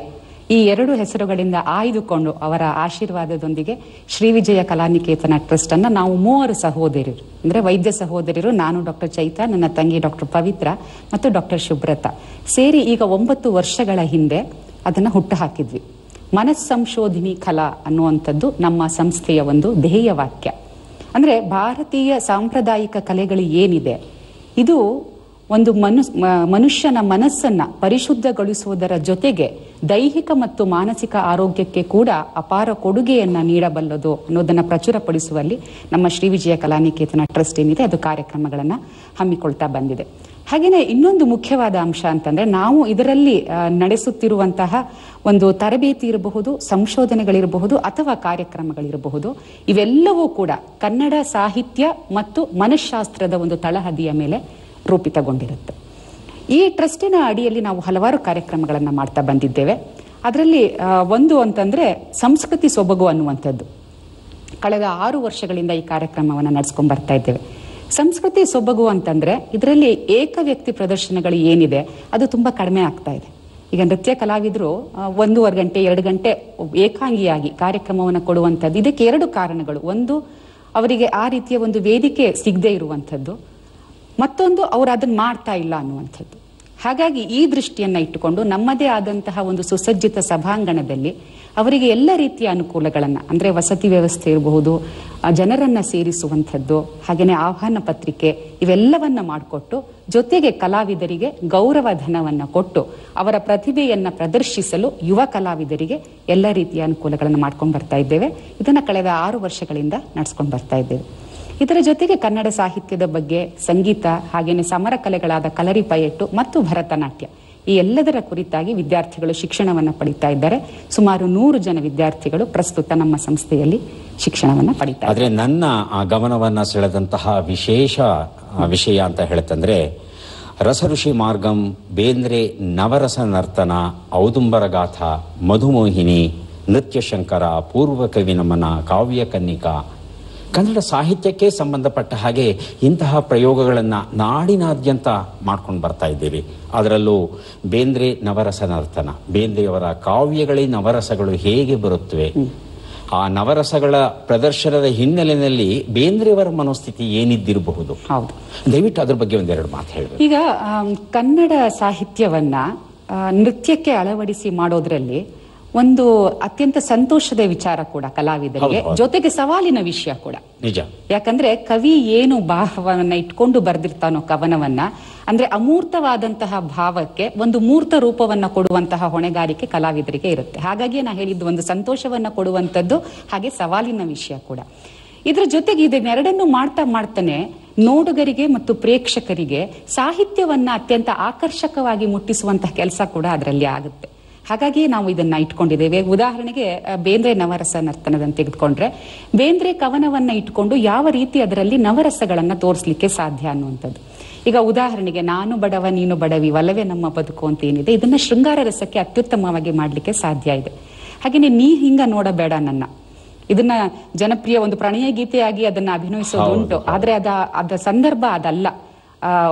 ಈ ಎರಡು ಹೆಸರುಗಳಿಂದ ಆಯ್ದುಕೊಂಡು ಅವರ ಆಶೀರ್ವಾದದೊಂದಿಗೆ ಶ್ರೀ ವಿಜಯ ಕಲಾನಿಕೇತನ ಟ್ರಸ್ಟ್ ಅನ್ನ ನಾವು ಮೂವರು ಸಹೋದರಿರು, ಅಂದ್ರೆ ವೈದ್ಯ ಸಹೋದರಿರು, ನಾನು ಡಾಕ್ಟರ್ ಚೈತಾ, ನನ್ನ ತಂಗಿ ಡಾಕ್ಟರ್ ಪವಿತ್ರ ಮತ್ತು ಡಾಕ್ಟರ್ ಶುಭ್ರತ. ಸೇರಿ ಈಗ ಒಂಬತ್ತು ವರ್ಷಗಳ ಹಿಂದೆ ಅದನ್ನ ಹುಟ್ಟು ಹಾಕಿದ್ವಿ ಮನಸ್ಸಂಶೋಧಿನಿ ಕಲಾ ಅನ್ನುವಂಥದ್ದು ನಮ್ಮ ಸಂಸ್ಥೆಯ ಒಂದು ಧ್ಯೇಯ ವಾಕ್ಯ. ಅಂದ್ರೆ ಭಾರತೀಯ ಸಾಂಪ್ರದಾಯಿಕ ಕಲೆಗಳು ಏನಿದೆ? ಇದು ಒಂದು ಮನು ಮನುಷ್ಯನ ಮನಸ್ಸನ್ನ ಪರಿಶುದ್ಧಗೊಳಿಸುವುದರ ಜೊತೆಗೆ ದೈಹಿಕ ಮತ್ತು ಮಾನಸಿಕ ಆರೋಗ್ಯಕ್ಕೆ ಕೂಡ ಅಪಾರ ಕೊಡುಗೆಯನ್ನ ನೀಡಬಲ್ಲದು ಅನ್ನೋದನ್ನ ಪ್ರಚುರಪಡಿಸುವಲ್ಲಿ ನಮ್ಮ ಶ್ರೀ ವಿಜಯ ಕಲಾನಿಕೇತನ ಟ್ರಸ್ಟ್ ಏನಿದೆ, ಅದು ಕಾರ್ಯಕ್ರಮಗಳನ್ನು ಹಮ್ಮಿಕೊಳ್ತಾ ಬಂದಿದೆ. ಹಾಗೆಯೇ ಇನ್ನೊಂದು ಮುಖ್ಯವಾದ ಅಂಶ ಅಂತಂದ್ರೆ ನಾವು ಇದರಲ್ಲಿ ನಡೆಸುತ್ತಿರುವಂತಹ ಒಂದು ತರಬೇತಿ ಇರಬಹುದು, ಸಂಶೋಧನೆಗಳಿರಬಹುದು ಅಥವಾ ಕಾರ್ಯಕ್ರಮಗಳಿರಬಹುದು, ಇವೆಲ್ಲವೂ ಕೂಡ ಕನ್ನಡ ಸಾಹಿತ್ಯ ಮತ್ತು ಮನಃಶಾಸ್ತ್ರದ ಒಂದು ತಳಹದಿಯ ಮೇಲೆ ರೂಪಿತಗೊಂಡಿರುತ್ತೆ. ಈ ಟ್ರಸ್ಟಿನ ಅಡಿಯಲ್ಲಿ ನಾವು ಹಲವಾರು ಕಾರ್ಯಕ್ರಮಗಳನ್ನು ಮಾಡ್ತಾ ಬಂದಿದ್ದೇವೆ. ಅದರಲ್ಲಿ ಒಂದು ಅಂತಂದ್ರೆ ಸಂಸ್ಕೃತಿ ಸೊಬಗು ಅನ್ನುವಂಥದ್ದು. ಕಳೆದ ಆರು ವರ್ಷಗಳಿಂದ ಈ ಕಾರ್ಯಕ್ರಮವನ್ನು ನಡೆಸ್ಕೊಂಡು ಬರ್ತಾ ಇದ್ದೇವೆ. ಸಂಸ್ಕೃತಿ ಸೊಬಗು ಅಂತಂದ್ರೆ ಇದರಲ್ಲಿ ಏಕ ವ್ಯಕ್ತಿ ಪ್ರದರ್ಶನಗಳು ಏನಿದೆ, ಅದು ತುಂಬಾ ಕಡಿಮೆ ಆಗ್ತಾ ಇದೆ. ಈಗ ನೃತ್ಯ ಕಲಾವಿದರು ಒಂದೂವರೆ ಗಂಟೆ, ಎರಡು ಗಂಟೆ ಏಕಾಂಗಿಯಾಗಿ ಕಾರ್ಯಕ್ರಮವನ್ನು ಕೊಡುವಂಥದ್ದು. ಇದಕ್ಕೆ ಎರಡು ಕಾರಣಗಳು. ಒಂದು, ಅವರಿಗೆ ಆ ರೀತಿಯ ಒಂದು ವೇದಿಕೆ ಸಿಗದೆ ಇರುವಂಥದ್ದು. ಮತ್ತೊಂದು ಅವರು ಅದನ್ನ ಮಾಡ್ತಾ ಇಲ್ಲ ಅನ್ನುವಂಥದ್ದು. ಹಾಗಾಗಿ ಈ ದೃಷ್ಟಿಯನ್ನ ಇಟ್ಟುಕೊಂಡು ನಮ್ಮದೇ ಆದಂತಹ ಒಂದು ಸುಸಜ್ಜಿತ ಸಭಾಂಗಣದಲ್ಲಿ ಅವರಿಗೆ ಎಲ್ಲ ರೀತಿಯ ಅನುಕೂಲಗಳನ್ನು, ಅಂದ್ರೆ ವಸತಿ ವ್ಯವಸ್ಥೆ ಇರಬಹುದು ಜನರನ್ನು ಸೇರಿಸುವಂಥದ್ದು ಹಾಗೆಯೇ ಆಹ್ವಾನ ಪತ್ರಿಕೆ ಇವೆಲ್ಲವನ್ನ ಮಾಡಿಕೊಟ್ಟು ಜೊತೆಗೆ ಕಲಾವಿದರಿಗೆ ಗೌರವ ಧನವನ್ನ ಕೊಟ್ಟು ಅವರ ಪ್ರತಿಭೆಯನ್ನ ಪ್ರದರ್ಶಿಸಲು ಯುವ ಕಲಾವಿದರಿಗೆ ಎಲ್ಲ ರೀತಿಯ ಅನುಕೂಲಗಳನ್ನು ಮಾಡ್ಕೊಂಡು ಬರ್ತಾ ಇದ್ದೇವೆ. ಇದನ್ನ ಕಳೆದ ಆರು ವರ್ಷಗಳಿಂದ ನಡೆಸ್ಕೊಂಡು ಬರ್ತಾ ಇದ್ದೇವೆ. ಇದರ ಜೊತೆಗೆ ಕನ್ನಡ ಸಾಹಿತ್ಯದ ಬಗ್ಗೆ ಸಂಗೀತ ಹಾಗೇನೆ ಸಮರ ಕಲೆಗಳಾದ ಕಲರಿ ಪಯಟ್ಟು ಮತ್ತು ಭರತನಾಟ್ಯ. ಈ ಎಲ್ಲದರ ಕುರಿತಾಗಿ ವಿದ್ಯಾರ್ಥಿಗಳು ಶಿಕ್ಷಣವನ್ನು ಪಡೀತಾ ಇದ್ದಾರೆ. ಸುಮಾರು ನೂರು ಜನ ವಿದ್ಯಾರ್ಥಿಗಳು ಪ್ರಸ್ತುತ ನಮ್ಮ ಸಂಸ್ಥೆಯಲ್ಲಿ ಶಿಕ್ಷಣವನ್ನು ಪಡಿತಾ ಆದರೆ ನನ್ನ ಆ ಗಮನವನ್ನ ಸೆಳೆದಂತಹ ವಿಶೇಷ ವಿಷಯ ಅಂತ ಹೇಳ್ತಂದ್ರೆ ರಸಋಷಿ ಮಾರ್ಗಂ ಬೇಂದ್ರೆ ನವರಸ ನರ್ತನ ಔದುಂಬರ ಗಾಥ ಮಧುಮೋಹಿನಿ ನೃತ್ಯ ಶಂಕರ ಪೂರ್ವ ಕವಿ ನಮನ ಕಾವ್ಯ ಕನ್ನಿಕಾ ಕನ್ನಡ ಸಾಹಿತ್ಯಕ್ಕೆ ಸಂಬಂಧಪಟ್ಟ ಹಾಗೆ ಇಂತಹ ಪ್ರಯೋಗಗಳನ್ನು ನಾಡಿನಾದ್ಯಂತ ಮಾಡ್ಕೊಂಡು ಬರ್ತಾ ಇದ್ದೀವಿ ಅದರಲ್ಲೂ ಬೇಂದ್ರೆ ನವರಸ ನರ್ತನ ಬೇಂದ್ರೆಯವರ ಕಾವ್ಯಗಳೇ ನವರಸಗಳು ಹೇಗೆ ಬರುತ್ತವೆ? ಆ ನವರಸಗಳ ಪ್ರದರ್ಶನದ ಹಿನ್ನೆಲೆಯಲ್ಲಿ ಬೇಂದ್ರೆಯವರ ಮನೋಸ್ಥಿತಿ ಏನಿದ್ದಿರಬಹುದು? ಹೌದು. ದಯವಿಟ್ಟು ಅದ್ರ ಬಗ್ಗೆ ಒಂದೆರಡು ಮಾತು ಹೇಳಿ ಈಗ ಕನ್ನಡ ಸಾಹಿತ್ಯವನ್ನ ನೃತ್ಯಕ್ಕೆ ಅಳವಡಿಸಿ ಮಾಡೋದ್ರಲ್ಲಿ ಒಂದು ಅತ್ಯಂತ ಸಂತೋಷದ ವಿಚಾರ ಕೂಡ ಕಲಾವಿದರಿಗೆ. ಜೊತೆಗೆ ಸವಾಲಿನ ವಿಷಯ ಕೂಡ. ನಿಜ. ಯಾಕಂದ್ರೆ ಕವಿ ಏನು ಭಾವವನ್ನ ಇಟ್ಕೊಂಡು ಬರ್ದಿರ್ತಾನೋ ಕವನವನ್ನ ಅಂದ್ರೆ ಅಮೂರ್ತವಾದಂತಹ ಭಾವಕ್ಕೆ ಒಂದು ಮೂರ್ತ ರೂಪವನ್ನ ಕೊಡುವಂತಹ ಹೊಣೆಗಾರಿಕೆ ಕಲಾವಿದರಿಗೆ ಇರುತ್ತೆ. ಹಾಗಾಗಿ ನಾ ಹೇಳಿದ್ದು ಒಂದು ಸಂತೋಷವನ್ನ ಕೊಡುವಂತದ್ದು ಹಾಗೆ ಸವಾಲಿನ ವಿಷಯ ಕೂಡ. ಇದ್ರ ಜೊತೆಗೆ ಇದನ್ನೆರಡನ್ನು ಮಾಡ್ತಾ ಮಾಡ್ತಾನೆ ನೋಡುಗರಿಗೆ ಮತ್ತು ಪ್ರೇಕ್ಷಕರಿಗೆ ಸಾಹಿತ್ಯವನ್ನ ಅತ್ಯಂತ ಆಕರ್ಷಕವಾಗಿ ಮುಟ್ಟಿಸುವಂತಹ ಕೆಲಸ ಕೂಡ ಅದರಲ್ಲಿ ಆಗುತ್ತೆ. ಹಾಗಾಗಿ ನಾವು ಇದನ್ನ ಇಟ್ಕೊಂಡಿದ್ದೇವೆ. ಉದಾಹರಣೆಗೆ ಬೇಂದ್ರೆ ನವರಸ ನರ್ತನದನ್ನು ತೆಗೆದುಕೊಂಡ್ರೆ ಬೇಂದ್ರೆ ಕವನವನ್ನ ಇಟ್ಕೊಂಡು ಯಾವ ರೀತಿ ಅದರಲ್ಲಿ ನವರಸಗಳನ್ನ ತೋರಿಸಲಿಕ್ಕೆ ಸಾಧ್ಯ ಅನ್ನುವಂಥದ್ದು. ಈಗ ಉದಾಹರಣೆಗೆ ನಾನು ಬಡವ ನೀನು ಬಡವಿ ವಲವೇ ನಮ್ಮ ಬದುಕು ಅಂತ ಏನಿದೆ ಇದನ್ನ ಶೃಂಗಾರ ರಸಕ್ಕೆ ಅತ್ಯುತ್ತಮವಾಗಿ ಮಾಡಲಿಕ್ಕೆ ಸಾಧ್ಯ ಇದೆ. ಹಾಗೇನೆ ನೀ ಹಿಂಗ ನೋಡಬೇಡ ನನ್ನ. ಇದನ್ನ ಜನಪ್ರಿಯ ಒಂದು ಪ್ರಣಯ ಗೀತೆಯಾಗಿ ಅದನ್ನ ಅಭಿನಯಿಸೋದು ಉಂಟು ಆದ್ರೆ ಅದ ಅದ ಸಂದರ್ಭ ಅದಲ್ಲ.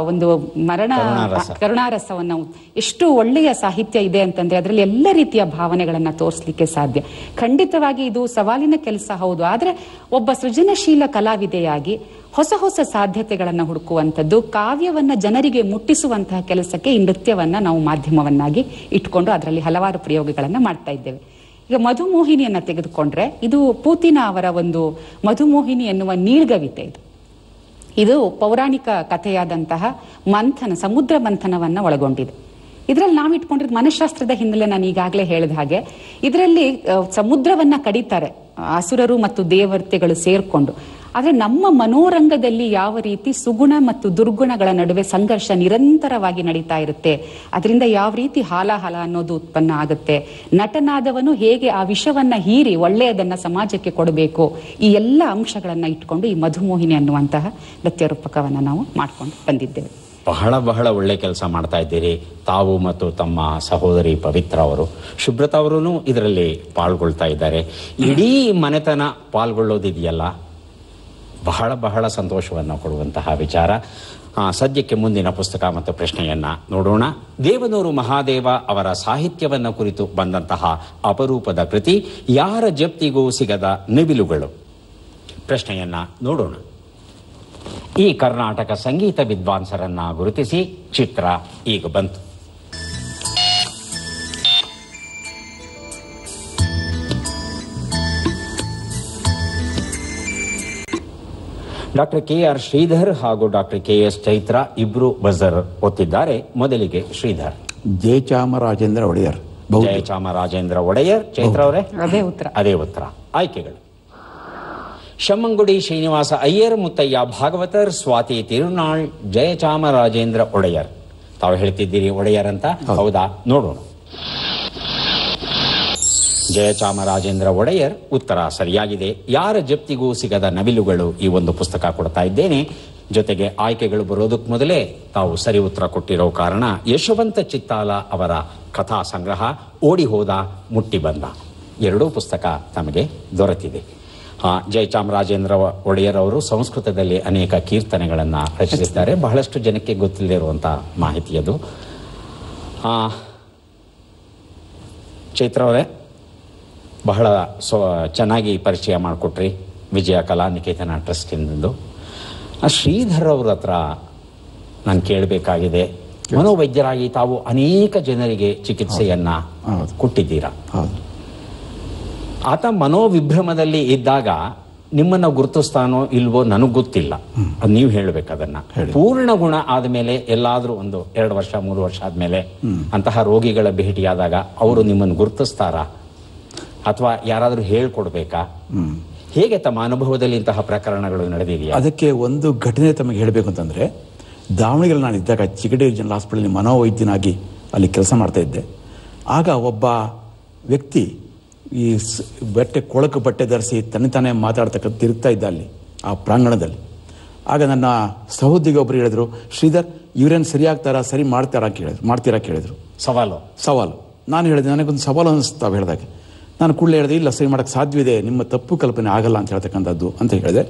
ಒಂದು ಮರಣ ಕರುಣಾರಸ. ಕರುಣಾರಸವನ್ನ ಎಷ್ಟು ಒಳ್ಳೆಯ ಸಾಹಿತ್ಯ ಇದೆ ಅಂತಂದ್ರೆ ಅದರಲ್ಲಿ ಎಲ್ಲ ರೀತಿಯ ಭಾವನೆಗಳನ್ನ ತೋರಿಸಲಿಕ್ಕೆ ಸಾಧ್ಯ. ಖಂಡಿತವಾಗಿ ಇದು ಸವಾಲಿನ ಕೆಲಸ ಹೌದು. ಆದ್ರೆ ಒಬ್ಬ ಸೃಜನಶೀಲ ಕಲಾವಿದೆಯಾಗಿ ಹೊಸ ಹೊಸ ಸಾಧ್ಯತೆಗಳನ್ನ ಹುಡುಕುವಂಥದ್ದು ಕಾವ್ಯವನ್ನ ಜನರಿಗೆ ಮುಟ್ಟಿಸುವಂತಹ ಕೆಲಸಕ್ಕೆ ಈ ನೃತ್ಯವನ್ನ ನಾವು ಮಾಧ್ಯಮವನ್ನಾಗಿ ಇಟ್ಕೊಂಡು ಅದರಲ್ಲಿ ಹಲವಾರು ಪ್ರಯೋಗಗಳನ್ನ ಮಾಡ್ತಾ ಇದ್ದೇವೆ. ಈಗ ಮಧುಮೋಹಿನಿಯನ್ನ ತೆಗೆದುಕೊಂಡ್ರೆ ಇದು ಪೂತಿನ ಅವರ ಒಂದು ಮಧುಮೋಹಿನಿ ಎನ್ನುವ ನೀಳ್ಗವಿತೆ ಇದು. ಇದು ಪೌರಾಣಿಕ ಕಥೆಯಾದಂತಹ ಮಂಥನ, ಸಮುದ್ರ ಮಂಥನವನ್ನ ಒಳಗೊಂಡಿದೆ. ಇದರಲ್ಲಿ ನಾವು ಇಟ್ಕೊಂಡಿರೋದು ಮನಃಶಾಸ್ತ್ರದ ಹಿನ್ನೆಲೆ ನಾನು ಈಗಾಗಲೇ ಹೇಳಿದ ಹಾಗೆ. ಇದರಲ್ಲಿ ಸಮುದ್ರವನ್ನ ಕಡಿತಾರೆ, ಅಸುರರು ಮತ್ತು ದೇವತೆಗಳು ಸೇರ್ಕೊಂಡು. ಆದ್ರೆ ನಮ್ಮ ಮನೋರಂಗದಲ್ಲಿ ಯಾವ ರೀತಿ ಸುಗುಣ ಮತ್ತು ದುರ್ಗುಣಗಳ ನಡುವೆ ಸಂಘರ್ಷ ನಿರಂತರವಾಗಿ ನಡೀತಾ ಇರುತ್ತೆ, ಅದರಿಂದ ಯಾವ ರೀತಿ ಹಾಲಾಹಲ ಅನ್ನೋದು ಉತ್ಪನ್ನ ಆಗುತ್ತೆ, ನಟನಾದವನು ಹೇಗೆ ಆ ವಿಷವನ್ನ ಹೀರಿ ಒಳ್ಳೆಯದನ್ನ ಸಮಾಜಕ್ಕೆ ಕೊಡಬೇಕು, ಈ ಎಲ್ಲ ಅಂಶಗಳನ್ನ ಇಟ್ಕೊಂಡು ಈ ಮಧುಮೋಹಿನಿ ಅನ್ನುವಂತಹ ನೃತ್ಯ ರೂಪಕವನ್ನ ನಾವು ಮಾಡ್ಕೊಂಡು ಬಂದಿದ್ದೇವೆ. ಬಹಳ ಬಹಳ ಒಳ್ಳೆ ಕೆಲಸ ಮಾಡ್ತಾ ಇದ್ದೀರಿ, ತಾವು ಮತ್ತು ತಮ್ಮ ಸಹೋದರಿ ಪವಿತ್ರ ಅವರು. ಶುಭ್ರತಾ ಅವರೂ ಇದರಲ್ಲಿ ಪಾಲ್ಗೊಳ್ತಾ ಇದ್ದಾರೆ. ಇಡೀ ಮನೆತನ ಪಾಲ್ಗೊಳ್ಳೋದಿದೆಯಲ್ಲ? ಬಹಳ ಬಹಳ ಸಂತೋಷವನ್ನು ಕೊಡುವಂತಹ ವಿಚಾರ. ಸದ್ಯಕ್ಕೆ ಮುಂದಿನ ಪುಸ್ತಕ ಮತ್ತು ಪ್ರಶ್ನೆಯನ್ನ ನೋಡೋಣ. ದೇವನೂರು ಮಹಾದೇವ ಅವರ ಸಾಹಿತ್ಯವನ್ನ ಕುರಿತು ಬಂದಂತಹ ಅಪರೂಪದ ಕೃತಿ, ಯಾರ ಜಪ್ತಿಗೂ ಸಿಗದ ನಿವಿಲುಗಳು? ಪ್ರಶ್ನೆಯನ್ನ ನೋಡೋಣ. ಈ ಕರ್ನಾಟಕ ಸಂಗೀತ ವಿದ್ವಾಂಸರನ್ನ ಗುರುತಿಸಿ ಚಿತ್ರ ಈಗ ಬಂತು. ಡಾಕ್ಟರ್ ಕೆ ಆರ್ ಶ್ರೀಧರ್ ಹಾಗೂ ಡಾಕ್ಟರ್ ಕೆ ಎಸ್ ಚೈತ್ರ ಇಬ್ರು ಬಜರ್ ಒತ್ತಿದ್ದಾರೆ ಮೊದಲಿಗೆ ಶ್ರೀಧರ್. ಜಯಚಾಮರಾಜೇಂದ್ರ ಒಡೆಯರ್. ಜಯ ಚಾಮರಾಜೇಂದ್ರ ಒಡೆಯರ್. ಚೈತ್ರ ಅವರೇ? ಅದೇ ಉತ್ತರ. ಅದೇ ಉತ್ತರ. ಆಯ್ಕೆಗಳು. ಶಮ್ಮಂಗುಡಿ ಶ್ರೀನಿವಾಸ ಅಯ್ಯರ್ ಮುತ್ತಯ್ಯ ಭಾಗವತರ್ ಸ್ವಾತಿ ತಿರುನಾಳ್ ಜಯಚಾಮರಾಜೇಂದ್ರ ಒಡೆಯರ್. ತಾವು ಹೇಳ್ತಿದ್ದೀರಿ ಒಡೆಯರ್ ಅಂತ? ಹೌದಾ? ನೋಡೋಣ. ಜಯಚಾಮರಾಜೇಂದ್ರ ಒಡೆಯರ್ ಉತ್ತರ ಸರಿಯಾಗಿದೆ. ಯಾರ ಜಪ್ತಿಗೂ ಸಿಗದ ನವಿಲುಗಳು ಈ ಒಂದು ಪುಸ್ತಕ ಕೊಡ್ತಾ ಇದ್ದೇನೆ. ಜೊತೆಗೆ ಆಯ್ಕೆಗಳು ಬರೋದಕ್ಕೆ ಮೊದಲೇ ತಾವು ಸರಿ ಉತ್ತರ ಕೊಟ್ಟಿರೋ ಕಾರಣ ಯಶವಂತ ಚಿತ್ತಾಲ ಅವರ ಕಥಾ ಸಂಗ್ರಹ ಓಡಿ ಹೋದ, ಮುಟ್ಟಿ ಬಂದ. ಎರಡೂ ಪುಸ್ತಕ ತಮಗೆ ದೊರೆತಿದೆ. ಜಯಚಾಮರಾಜೇಂದ್ರ ಒಡೆಯರ್ ಅವರು ಸಂಸ್ಕೃತದಲ್ಲಿ ಅನೇಕ ಕೀರ್ತನೆಗಳನ್ನು ರಚಿಸಿದ್ದಾರೆ. ಬಹಳಷ್ಟು ಜನಕ್ಕೆ ಗೊತ್ತಿಲ್ಲದಿರುವಂತಹ ಮಾಹಿತಿಯದು ಚೈತ್ರ ಅವರೇ ಬಹಳ ಸೊ ಚೆನ್ನಾಗಿ ಪರಿಚಯ ಮಾಡಿಕೊಟ್ರಿ ವಿಜಯ ಕಲಾನಿಕೇತನ ಟ್ರಸ್ಟಿಂದು ಆ ಶ್ರೀಧರ್ ಅವ್ರ ಹತ್ರ ನಾನು ಕೇಳಬೇಕಾಗಿದೆ. ಮನೋವೈದ್ಯರಾಗಿ ತಾವು ಅನೇಕ ಜನರಿಗೆ ಚಿಕಿತ್ಸೆಯನ್ನ. ಕೊಟ್ಟಿದ್ದೀರಾ. ಆತ ಮನೋವಿಭ್ರಮದಲ್ಲಿ ಇದ್ದಾಗ ನಿಮ್ಮನ್ನ ಗುರುತಿಸ್ತಾನೋ ಇಲ್ವೋ ನನಗೆ ಗೊತ್ತಿಲ್ಲ. ಅದು ನೀವು ಹೇಳಬೇಕು ಅದನ್ನು. ಪೂರ್ಣ ಗುಣ ಆದಮೇಲೆ ಎಲ್ಲಾದರೂ ಒಂದು ಎರಡು ವರ್ಷ ಮೂರು ವರ್ಷ ಆದಮೇಲೆ ಅಂತಹ ರೋಗಿಗಳ ಭೇಟಿಯಾದಾಗ ಅವರು ನಿಮ್ಮನ್ನು ಗುರುತಿಸ್ತಾರಾ? ಅಥವಾ ಯಾರಾದರೂ ಹೇಳ್ಕೊಡ್ಬೇಕಾ? ಹೇಗೆ ತಮ್ಮ ಅನುಭವದಲ್ಲಿ ಇಂತಹ ಪ್ರಕರಣಗಳು ನಡೆದಿದೆಯಾ? ಅದಕ್ಕೆ ಒಂದು ಘಟನೆ ತಮಗೆ ಹೇಳಬೇಕು ಅಂತಂದ್ರೆ ದಾವಣಗೆರೆ ನಾನು ಇದ್ದಾಗ ಚಿಗಡಿ ಜನರಲ್ ಹಾಸ್ಪಿಟಲ್ ಮನೋವೈದ್ಯನಾಗಿ ಅಲ್ಲಿ ಕೆಲಸ ಮಾಡ್ತಾ ಇದ್ದೆ. ಆಗ ಒಬ್ಬ ವ್ಯಕ್ತಿ ಈ ಬಟ್ಟೆ ಕೊಳಕು ಬಟ್ಟೆ ಧರಿಸಿ ತನ್ನೇ ಮಾತಾಡ್ತಕ್ಕಂಥ ತಿರುಗ್ತಾ ಇದ್ದ ಅಲ್ಲಿ ಆ ಪ್ರಾಂಗಣದಲ್ಲಿ. ಆಗ ನನ್ನ ಸಹೋದ್ಯೋಗಿ ಒಬ್ಬರು ಹೇಳಿದ್ರು ಶ್ರೀಧರ್ ಇವರೇನು ಸರಿ ಆಗ್ತಾರಾ ಸರಿ ಮಾಡ್ತಾರಾ ಕೇಳಿದ್ರು ಮಾಡ್ತೀರಾ ಕೇಳಿದ್ರು. ಸವಾಲು? ಸವಾಲು. ನಾನು ಹೇಳಿದೆ ನನಗೊಂದು ಸವಾಲು ಅನ್ನಿಸ್ತಾವೆ ಹೇಳಿದಾಗ. ನಾನು ಕೂಡಲೇ ಹೇಳಿದೆ, ಇಲ್ಲ ಸರಿ ಮಾಡೋಕ್ಕೆ ಸಾಧ್ಯವಿದೆ, ನಿಮ್ಮ ತಪ್ಪು ಕಲ್ಪನೆ ಆಗಲ್ಲ ಅಂತ ಹೇಳ್ತಕ್ಕಂಥದ್ದು ಅಂತ ಹೇಳಿದೆ.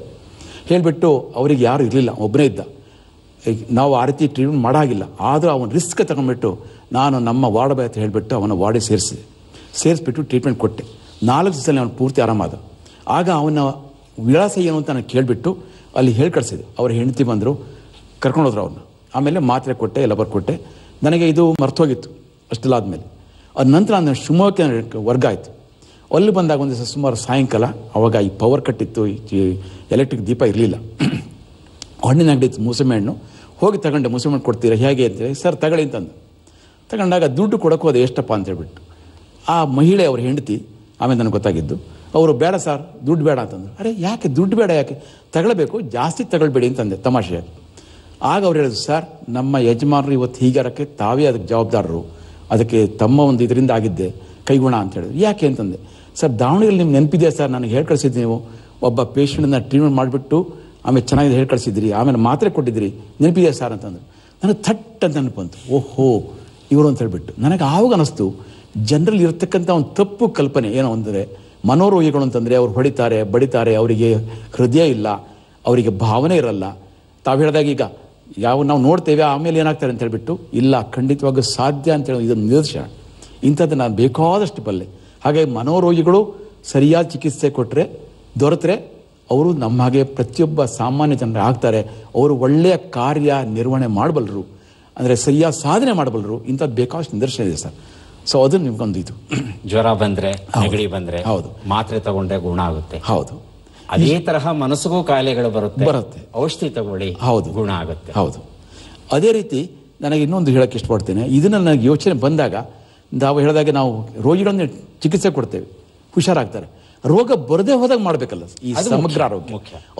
ಹೇಳಿಬಿಟ್ಟು ಅವರಿಗೆ ಯಾರು ಇರಲಿಲ್ಲ ಒಬ್ಬನೇ ಇದ್ದ. ನಾವು ಆ ರೀತಿ ಟ್ರೀಟ್ಮೆಂಟ್ ಮಾಡಾಗಿಲ್ಲ. ಆದರೂ ಅವನು ರಿಸ್ಕ್ ತಗೊಂಡ್ಬಿಟ್ಟು ನಾನು ನಮ್ಮ ವಾರ್ಡ್ ಬಾಯ್ ಅಂತ ಹೇಳಿಬಿಟ್ಟು ಅವನ ವಾರ್ಡಿಗೆ ಸೇರಿಸಿದೆ. ಸೇರಿಸ್ಬಿಟ್ಟು ಟ್ರೀಟ್ಮೆಂಟ್ ಕೊಟ್ಟೆ. ನಾಲ್ಕು ದಿವಸದಲ್ಲಿ ಅವನು ಪೂರ್ತಿ ಆರಾಮಾದ ಆಗ ಅವನ ವಿಳಾಸ ಏನು ಅಂತ ನಾನು ಕೇಳಿಬಿಟ್ಟು ಅಲ್ಲಿ ಹೇಳಿ ಕಳಿಸಿದೆ ಅವ್ರ ಹೆಂಡತಿ ಬಂದರು ಕರ್ಕೊಂಡೋದ್ರು ಅವ್ರನ್ನ. ಆಮೇಲೆ ಮಾತ್ರೆ ಕೊಟ್ಟೆ, ಎಲ್ಲ ಬರ್ಕೊಟ್ಟೆ. ನನಗೆ ಇದು ಮರ್ತೋಗಿತ್ತು ಅಷ್ಟೆಲ್ಲ ಆದಮೇಲೆ ಅದ ನಂತರ ನಾನು ಶಿವಮೊಗ್ಗಕ್ಕೆ ವರ್ಗ ಆಯಿತು. ಅಲ್ಲಿ ಬಂದಾಗ ಒಂದು ದಿವಸ ಸುಮಾರು ಸಾಯಂಕಾಲ, ಅವಾಗ ಈ ಪವರ್ ಕಟ್ ಇತ್ತು ಎಲೆಕ್ಟ್ರಿಕ್ ದೀಪ ಇರಲಿಲ್ಲ. ಹಣ್ಣಿನ ಅಂಗಡಿ ಇತ್ತು, ಮೂಸಂಬಿ ಹಣ್ಣು. ಹೋಗಿ ತಗೊಂಡೆ ಮೂಸೆಮೆ ಹಣ್ಣು ಕೊಡ್ತೀರಾ, ಹೇಗೆ ಅಂತೇಳಿ ಸರ್, ತಗೊಳ್ಳಿ ಅಂತಂದು. ತಗೊಂಡಾಗ ದುಡ್ಡು ಕೊಡೋಕೆ ಹೋದೆ ಎಷ್ಟಪ್ಪ ಅಂತ ಹೇಳ್ಬಿಟ್ಟು, ಆ ಮಹಿಳೆ ಅವ್ರ ಹೆಂಡತಿ, ಆಮೇಲೆ ನನಗೆ ಗೊತ್ತಾಗಿದ್ದು, ಅವರು, ಬೇಡ ಸರ್, ದುಡ್ಡು ಬೇಡ ಅಂತಂದ್ರು ಅರೆ, ಯಾಕೆ? ದುಡ್ಡು ಬೇಡ ಯಾಕೆ? ತಗೊಳ್ಬೇಕು, ಜಾಸ್ತಿ ತಗೊಳ್ಬೇಡಿ ಅಂತಂದೆ ತಮಾಷೆ ಆಗ ಅವ್ರು ಹೇಳಿದ್ರು, ಸರ್, ನಮ್ಮ ಯಜಮಾನರು ಇವತ್ತು ಹೀಗಾರಕ್ಕೆ ತಾವೇ ಅದಕ್ಕೆ ಜವಾಬ್ದಾರರು. ಅದಕ್ಕೆ ತಮ್ಮ ಒಂದು ಇದರಿಂದ ಆಗಿದ್ದೆ, ಕೈಗುಣ ಅಂತ ಹೇಳಿದ್ರು. ಯಾಕೆ ಅಂತಂದೆ ಸರ್ ದಾವಣಗೆರೆ ನಿಮ್ಗೆ ನೆನಪಿದೆಯಾ ಸರ್? ನನಗೆ ಹೇಳಿ ನೀವು. ಒಬ್ಬ ಪೇಷಂಟನ್ನ ಟ್ರೀಟ್ಮೆಂಟ್ ಮಾಡಿಬಿಟ್ಟು ಆಮೇಲೆ ಚೆನ್ನಾಗಿದೆ ಹೇಳಿ ಕಳಿಸಿದ್ರಿ. ಆಮೇಲೆ ಮಾತ್ರೆ ಕೊಟ್ಟಿದ್ರಿ. ನೆನಪಿದೆಯಾ ಸರ್? ಅಂತಂದ್ರು. ನನಗೆ ಥಟ್ ಅಂತ ನೆನಪು ಬಂತು. ಓಹೋ, ಇವರು ಅಂತ ಹೇಳ್ಬಿಟ್ಟು. ನನಗೆ ಆವಾಗ ಅನಿಸ್ತು. ಜನರಲ್ಲಿ ಇರತಕ್ಕಂಥ ಒಂದು ತಪ್ಪು ಕಲ್ಪನೆ ಏನೋ ಅಂದರೆ, ಮನೋರೋಗಿಗಳು ಅಂತಂದರೆ ಅವ್ರು ಹೊಡಿತಾರೆ, ಬಡಿತಾರೆ, ಅವರಿಗೆ ಹೃದಯ ಇಲ್ಲ, ಅವರಿಗೆ ಭಾವನೆ ಇರಲ್ಲ. ತಾವು ಹೇಳಿದಾಗ ಈಗ, ಯಾವ ನಾವು ನೋಡ್ತೇವೆ, ಆಮೇಲೆ ಏನಾಗ್ತಾರೆ ಅಂತ ಹೇಳ್ಬಿಟ್ಟು, ಇಲ್ಲ ಖಂಡಿತವಾಗೂ ಸಾಧ್ಯ ಅಂತ ಹೇಳೋದು ಇದೊಂದು ನಿದರ್ಶನ. ಇಂಥದ್ದು ನಾನು ಬೇಕಾದಷ್ಟು ಬಲ್ಲೆ ಹಾಗೆ ಮನೋರೋಗಿಗಳು ಸರಿಯಾದ ಚಿಕಿತ್ಸೆ ಕೊಟ್ಟರೆ ದೊರೆತರೆ ಅವರು ನಮ್ಮ ಹಾಗೆ ಪ್ರತಿಯೊಬ್ಬ ಸಾಮಾನ್ಯ ಜನರು ಆಗ್ತಾರೆ. ಅವರು ಒಳ್ಳೆಯ ಕಾರ್ಯ ನಿರ್ವಹಣೆ ಮಾಡಬಲ್ಲರು. ಅಂದರೆ ಸರಿಯಾದ ಸಾಧನೆ ಮಾಡಬಲ್ಲರು. ಇಂಥದ್ದು ಬೇಕಾದಷ್ಟು ನಿದರ್ಶನ ಇದೆ ಸರ್. ಸೊ ಅದು ನಿಮ್ಗೊಂದು ಇದು. ಜ್ವರ ಬಂದರೆ ನೆಗಡಿ ಬಂದರೆ ಹೌದು. ಮಾತ್ರೆ ತಗೊಂಡ್ರೆ ಗುಣ ಆಗುತ್ತೆ. ಹೌದು. ಅದೇ ತರಹ ಮನಸ್ಸಿಗೂ ಕಾಯಿಲೆಗಳು ಬರುತ್ತೆ. ಬರುತ್ತೆ. ಔಷಧಿ ತಗೊಳ್ಳಿ ಹೌದು. ಗುಣ ಆಗುತ್ತೆ. ಹೌದು. ಅದೇ ರೀತಿ ನನಗೆ ಇನ್ನೊಂದು ಹೇಳಕ್ಕೆ ಇಷ್ಟಪಡ್ತೇನೆ. ಇದನ್ನ ನನಗೆ ಯೋಚನೆ ಬಂದಾಗ ನಾವು ಹೇಳಿದಾಗ ನಾವು ರೋಗಿಗಳನ್ನ ಚಿಕಿತ್ಸೆ ಕೊಡ್ತೇವೆ. ಹುಷಾರಾಗ್ತಾರೆ. ರೋಗ ಬರದೇ ಹೋದಾಗ ಮಾಡಬೇಕಲ್ಲ ಈ ಸಮಗ್ರ ಆರೋಗ್ಯ.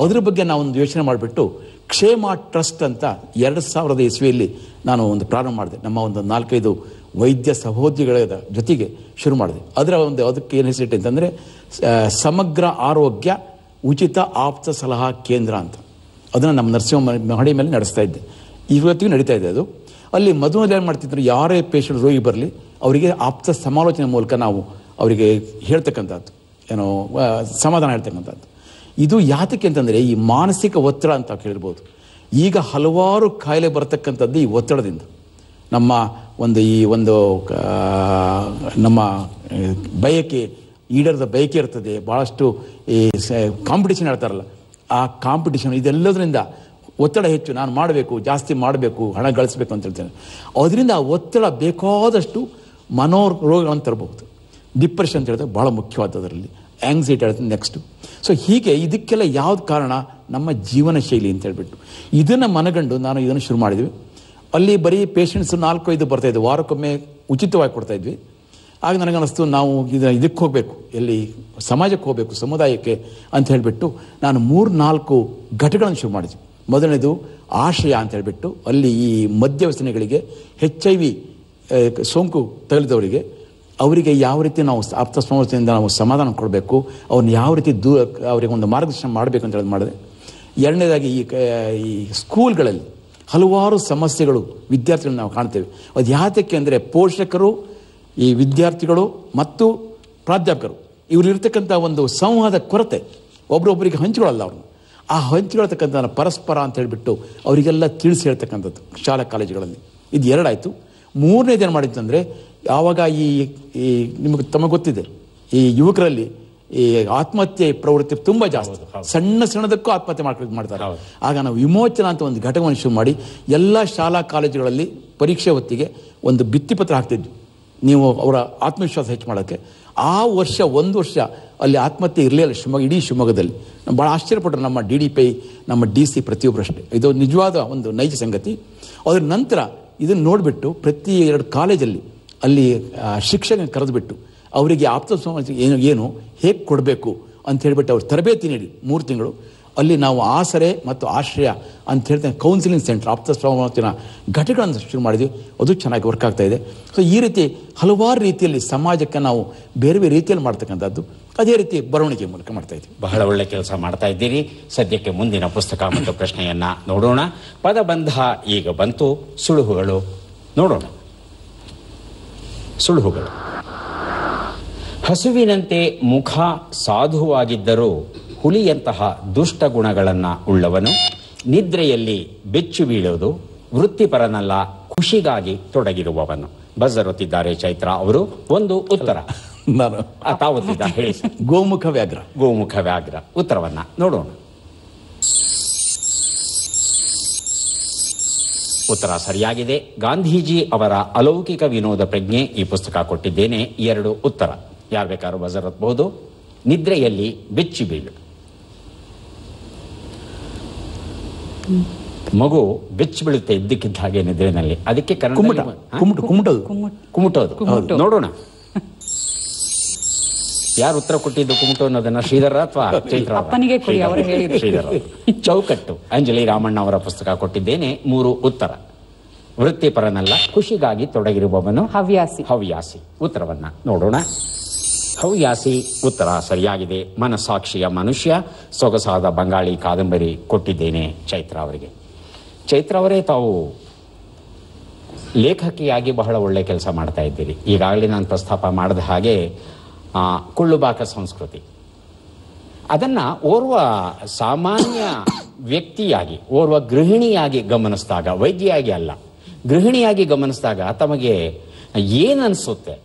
ಅದ್ರ ಬಗ್ಗೆ ನಾವು ಒಂದು ಯೋಚನೆ ಮಾಡಿಬಿಟ್ಟು ಕ್ಷೇಮ ಟ್ರಸ್ಟ್ ಅಂತ ಎರಡು ಸಾವಿರದ ಇಸ್ವಿಯಲ್ಲಿ ನಾನು ಒಂದು ಪ್ರಾರಂಭ ಮಾಡಿದೆ. ನಮ್ಮ ಒಂದು ನಾಲ್ಕೈದು ವೈದ್ಯ ಸಹೋದ್ಯೋಗಿಗಳ ಜೊತೆಗೆ ಶುರು ಮಾಡಿದೆ. ಅದರ ಒಂದು ಅದಕ್ಕೆ ಏನು ಹೆಸರಿಟ್ಟೆ ಅಂತಂದರೆ ಸಮಗ್ರ ಆರೋಗ್ಯ ಉಚಿತ ಆಪ್ತ ಸಲಹಾ ಕೇಂದ್ರ ಅಂತ. ಅದನ್ನು ನಮ್ಮ ನರಸಿಂಹ ಮಹಡಿ ಮೇಲೆ ನಡೆಸ್ತಾ ಇದ್ದೆ. ಇವತ್ತಿಗೂ ನಡೀತಾ ಇದೆ ಅದು. ಅಲ್ಲಿ ಮದುವೆ ಏನು ಮಾಡ್ತಿದ್ರು? ಯಾರೇ ಪೇಷಂಟ್ ರೋಗಿ ಬರಲಿ ಅವರಿಗೆ ಆಪ್ತ ಸಮಾಲೋಚನೆ ಮೂಲಕ ನಾವು ಅವರಿಗೆ ಹೇಳ್ತಕ್ಕಂಥದ್ದು. ಏನೋ ಸಮಾಧಾನ ಹೇಳ್ತಕ್ಕಂಥದ್ದು. ಇದು ಯಾತಕ್ಕೆ ಅಂತಂದರೆ ಈ ಮಾನಸಿಕ ಒತ್ತಡ ಅಂತ ಕೇಳಿರ್ಬೋದು ಈಗ ಹಲವಾರು ಕಾಯಿಲೆ ಬರತಕ್ಕಂಥದ್ದು ಈ ಒತ್ತಡದಿಂದ. ನಮ್ಮ ಒಂದು ಈ ಒಂದು ನಮ್ಮ ಬಯಕೆ, ಈಡರದ ಬಯಕೆ ಇರ್ತದೆ. ಭಾಳಷ್ಟು ಈ ಕಾಂಪಿಟೇಷನ್ ಹೇಳ್ತಾರಲ್ಲ. ಆ ಕಾಂಪಿಟೇಷನ್ ಇದೆಲ್ಲದರಿಂದ ಒತ್ತಡ ಹೆಚ್ಚು. ನಾನು ಮಾಡಬೇಕು, ಜಾಸ್ತಿ ಮಾಡಬೇಕು, ಹಣ ಗಳಿಸ್ಬೇಕು ಅಂತ ಹೇಳ್ತೇನೆ. ಅದರಿಂದ ಆ ಒತ್ತಡ ಬೇಕಾದಷ್ಟು ಮನೋರೋಗಗಳನ್ನು ತರಬಹುದು ಡಿಪ್ರೆಷನ್ ಅಂತ ಹೇಳಿದ್ರೆ ಭಾಳ ಮುಖ್ಯವಾದ ಅದರಲ್ಲಿ ಆಂಗ್ಸೈಟಿ ನೆಕ್ಸ್ಟು ನೆಕ್ಸ್ಟ್ ಸೊ ಹೀಗೆ ಇದಕ್ಕೆಲ್ಲ ಯಾವ್ದು ಕಾರಣ? ನಮ್ಮ ಜೀವನ ಶೈಲಿ ಅಂತ ಹೇಳ್ಬಿಟ್ಟು. ಇದನ್ನು ಮನಗಂಡು ನಾನು ಇದನ್ನು ಶುರು ಮಾಡಿದ್ವಿ. ಅಲ್ಲಿ ಬರೀ ಪೇಷಂಟ್ಸ್ ನಾಲ್ಕು ಐದು ಬರ್ತಾ ಇದ್ವಿ. ವಾರಕ್ಕೊಮ್ಮೆ ಉಚಿತವಾಗಿ ಕೊಡ್ತಾ ಇದ್ವಿ. ಆಗ ನನಗನ್ನಿಸ್ತು ನಾವು ಇದು ಇದಕ್ಕೆ ಹೋಗಬೇಕು. ಎಲ್ಲಿ ಸಮಾಜಕ್ಕೆ ಹೋಗಬೇಕು, ಸಮುದಾಯಕ್ಕೆ ಅಂತ ಹೇಳಿಬಿಟ್ಟು ನಾನು ಮೂರು ನಾಲ್ಕು ಘಟಗಳನ್ನು ಶುರು ಮಾಡಿದ್ವಿ. ಮೊದಲನೇದು ಆಶಯ ಅಂತ ಹೇಳಿಬಿಟ್ಟು ಅಲ್ಲಿ ಈ ಮದ್ಯವ್ಯಸನಿಗಳಿಗೆ ಹೆಚ್ ಐ ವಿ ಸೋಂಕು ತಗಲಿದವರಿಗೆ, ಅವರಿಗೆ ಯಾವ ರೀತಿ ನಾವು ಆಪ್ತ ಸಂಸ್ಥೆಯಿಂದ ನಾವು ಸಮಾಧಾನ ಕೊಡಬೇಕು, ಅವ್ರನ್ನ ಯಾವ ರೀತಿ ದೂರ ಅವರಿಗೆ ಒಂದು ಮಾರ್ಗದರ್ಶನ ಮಾಡಬೇಕು ಅಂತ ಹೇಳಿ ಮಾಡಿದೆ. ಎರಡನೇದಾಗಿ ಈ ಈ ಸ್ಕೂಲ್ಗಳಲ್ಲಿ ಹಲವಾರು ಸಮಸ್ಯೆಗಳು ವಿದ್ಯಾರ್ಥಿಗಳನ್ನ ನಾವು ಕಾಣ್ತೇವೆ. ಅದು ಯಾತಕ್ಕೆ ಅಂದರೆ ಪೋಷಕರು, ಈ ವಿದ್ಯಾರ್ಥಿಗಳು ಮತ್ತು ಪ್ರಾಧ್ಯಾಪಕರು ಇವರಿರ್ತಕ್ಕಂಥ ಒಂದು ಸಂವಾದ ಕೊರತೆ ಒಬ್ರೊಬ್ಬರಿಗೆ ಹಂಚಿಕೊಳ್ಳಲ್ಲ ಅವ್ರನ್ನ. ಆ ಹಂಚಿಕೊಳ್ತಕ್ಕಂಥ ಪರಸ್ಪರ ಅಂತ ಹೇಳಿಬಿಟ್ಟು ಅವರಿಗೆಲ್ಲ ತಿಳಿಸಿ ಹೇಳ್ತಕ್ಕಂಥದ್ದು ಶಾಲಾ ಕಾಲೇಜುಗಳಲ್ಲಿ. ಇದು ಎರಡಾಯಿತು. ಮೂರನೇದೇನು ಮಾಡಿದ್ದು ಅಂದರೆ ಯಾವಾಗ ಈ ಈ ನಿಮಗೆ ತಮಗೆ ಗೊತ್ತಿದೆ ಈ ಯುವಕರಲ್ಲಿ ಈ ಆತ್ಮಹತ್ಯೆ ಪ್ರವೃತ್ತಿ ತುಂಬ ಜಾಸ್ತಿ. ಸಣ್ಣ ಸಣ್ಣದಕ್ಕೂ ಆತ್ಮಹತ್ಯೆ ಮಾಡ್ಕೊಂಡು ಮಾಡ್ತಾರೆ. ಆಗ ನಾವು ವಿಮೋಚನ ಅಂತ ಒಂದು ಘಟಕವನ್ನು ಶುರು ಮಾಡಿ ಎಲ್ಲ ಶಾಲಾ ಕಾಲೇಜುಗಳಲ್ಲಿ ಪರೀಕ್ಷೆ ಹೊತ್ತಿಗೆ ಒಂದು ಭಿತ್ತಿಪತ್ರ ಹಾಕ್ತಿದ್ವಿ. ನೀವು ಅವರ ಆತ್ಮವಿಶ್ವಾಸ ಹೆಚ್ಚು ಮಾಡೋಕ್ಕೆ. ಆ ವರ್ಷ ಒಂದು ವರ್ಷ ಅಲ್ಲಿ ಆತ್ಮಹತ್ಯೆ ಇರಲಿಲ್ಲ ಶಿವಮೊಗ್ಗ ಇಡೀ ಶಿವಮೊಗ್ಗದಲ್ಲಿ. ನಾವು ಭಾಳ ಆಶ್ಚರ್ಯಪಟ್ಟರು ನಮ್ಮ ಡಿ ಡಿ ಪೈ ನಮ್ಮ ಡಿ ಸಿ ಪ್ರತಿಯೊಬ್ಬರಷ್ಟೇ ಇದು ನಿಜವಾದ ಒಂದು ನೈಜ ಸಂಗತಿ. ಅದರ ನಂತರ ಇದನ್ನು ನೋಡಿಬಿಟ್ಟು ಪ್ರತಿ ಎರಡು ಕಾಲೇಜಲ್ಲಿ ಅಲ್ಲಿ ಶಿಕ್ಷಕ ಕರೆದುಬಿಟ್ಟು ಅವರಿಗೆ ಆಪ್ತ ಸಮಾಜ ಏನು ಏನು, ಹೇಗೆ ಕೊಡಬೇಕು ಅಂತ ಹೇಳಿಬಿಟ್ಟು ಅವ್ರು ತರಬೇತಿ ನೀಡಿ ಮೂರು ತಿಂಗಳು. ಅಲ್ಲಿ ನಾವು ಆಸರೆ ಮತ್ತು ಆಶ್ರಯ ಅಂತ ಹೇಳ್ತೇನೆ ಕೌನ್ಸಿಲಿಂಗ್ ಸೆಂಟರ್ ಆಪ್ತ ಸಮಾಜನ ಘಟಕಗಳನ್ನು ಶುರು ಮಾಡಿದ್ವಿ. ಅದು ಚೆನ್ನಾಗಿ ವರ್ಕ್ ಆಗ್ತಾ ಇದೆ. ಸೊ ಈ ರೀತಿ ಹಲವಾರು ರೀತಿಯಲ್ಲಿ ಸಮಾಜಕ್ಕೆ ನಾವು ಬೇರೆ ಬೇರೆ ರೀತಿಯಲ್ಲಿ ಮಾಡ್ತಕ್ಕಂಥದ್ದು. ಅದೇ ರೀತಿ ಬರವಣಿಗೆ ಮೂಲಕ ಮಾಡ್ತಾ ಇದ್ದೀವಿ. ಬಹಳ ಒಳ್ಳೆ ಕೆಲಸ ಮಾಡ್ತಾ ಇದ್ದೀರಿ. ಸದ್ಯಕ್ಕೆ ಮುಂದಿನ ಪುಸ್ತಕ ಮತ್ತು ಪ್ರಶ್ನೆಯನ್ನ ನೋಡೋಣ. ಪದಬಂಧ ಈಗ ಬಂತು. ಸುಳುಹುಗಳು ನೋಡೋಣ. ಸುಳುಹುಗಳು. ಹಸುವಿನಂತೆ ಮುಖ ಸಾಧುವಾಗಿದ್ದರೂ ಹುಲಿಯಂತಹ ದುಷ್ಟ ಗುಣಗಳನ್ನ ಉಳ್ಳವನು ನಿದ್ರೆಯಲ್ಲಿ ಬೆಚ್ಚು ಬೀಳೋದು ವೃತ್ತಿಪರನಲ್ಲ, ಖುಷಿಗಾಗಿ ತೊಡಗಿರುವವನು. ಬಜರುತ್ತಿದ್ದಾರೆ ಚೈತ್ರ ಅವರು ಒಂದು ಉತ್ತರ. ನಾನು ಹೇಳಿ. ಗೋಮುಖ ವ್ಯಾಘ್ರ. ಗೋಮುಖ ವ್ಯಾಘ್ರ. ಉತ್ತರವನ್ನ ನೋಡೋಣ. ಉತ್ತರ ಸರಿಯಾಗಿದೆ. ಗಾಂಧೀಜಿ ಅವರ ಅಲೌಕಿಕ ವಿನೋದ ಪ್ರಜ್ಞೆ ಈ ಪುಸ್ತಕ ಕೊಟ್ಟಿದ್ದೇನೆ. ಎರಡು ಉತ್ತರ. ಯಾರು ಬೇಕಾದ್ರೂ ಬಜರತ್ಬಹುದು ನಿದ್ರೆಯಲ್ಲಿ ಬೆಚ್ಚಿ ಬೀಳು. ಮಗು ಬೆಚ್ಚಿ ಬೀಳುತ್ತೆ ಇದ್ದಕ್ಕಿದ್ದ ಹಾಗೆ ನಿದ್ರೆನಲ್ಲಿ. ಅದಕ್ಕೆ ಕುಮ್ಮಟದು. ಕುಮುಟೋದು ನೋಡೋಣ. ಯಾರು ಉತ್ತರ ಕೊಟ್ಟಿದ್ದು ಕುಮಟು ಅನ್ನೋದನ್ನ ಶ್ರೀಧರ ಅಥವಾ ಚೈತ್ರ ಅಪ್ಪನಿಗೆ ಶ್ರೀಧರ. ಚೌಕಟ್ಟು. ಅಂಜಲಿ ರಾಮಣ್ಣ ಅವರ ಪುಸ್ತಕ ಕೊಟ್ಟಿದ್ದೇನೆ. ಮೂರು ಉತ್ತರ. ವೃತ್ತಿಪರನಲ್ಲ ಖುಷಿಗಾಗಿ ತೊಡಗಿರುವವನು ಹವ್ಯಾಸಿ. ಹವ್ಯಾಸಿ. ಉತ್ತರವನ್ನ ನೋಡೋಣ. ಹವ್ಯಾಸಿ ಉತ್ತರ ಸರಿಯಾಗಿದೆ. ಮನಸಾಕ್ಷಿಯ ಮನುಷ್ಯ ಸೊಗಸಾದ ಬಂಗಾಳಿ ಕಾದಂಬರಿ ಕೊಟ್ಟಿದ್ದೇನೆ ಚೈತ್ರ ಅವರಿಗೆ. ಚೈತ್ರ ಅವರೇ ತಾವು ಲೇಖಕಿಯಾಗಿ ಬಹಳ ಒಳ್ಳೆ ಕೆಲಸ ಮಾಡ್ತಾ ಇದ್ದೀರಿ. ಈಗಾಗಲೇ ನಾನು ಪ್ರಸ್ತಾಪ ಮಾಡಿದ ಹಾಗೆ ಕುಳ್ಳುಬಾಕ ಸಂಸ್ಕೃತಿ. ಅದನ್ನ ಓರ್ವ ಸಾಮಾನ್ಯ ವ್ಯಕ್ತಿಯಾಗಿ ಓರ್ವ ಗೃಹಿಣಿಯಾಗಿ ಗಮನಿಸಿದಾಗ ವೈದ್ಯಯಾಗಿ ಅಲ್ಲ ಗೃಹಿಣಿಯಾಗಿ ಗಮನಿಸಿದಾಗ ತಮಗೆ ಏನನ್ಸುತ್ತೆ?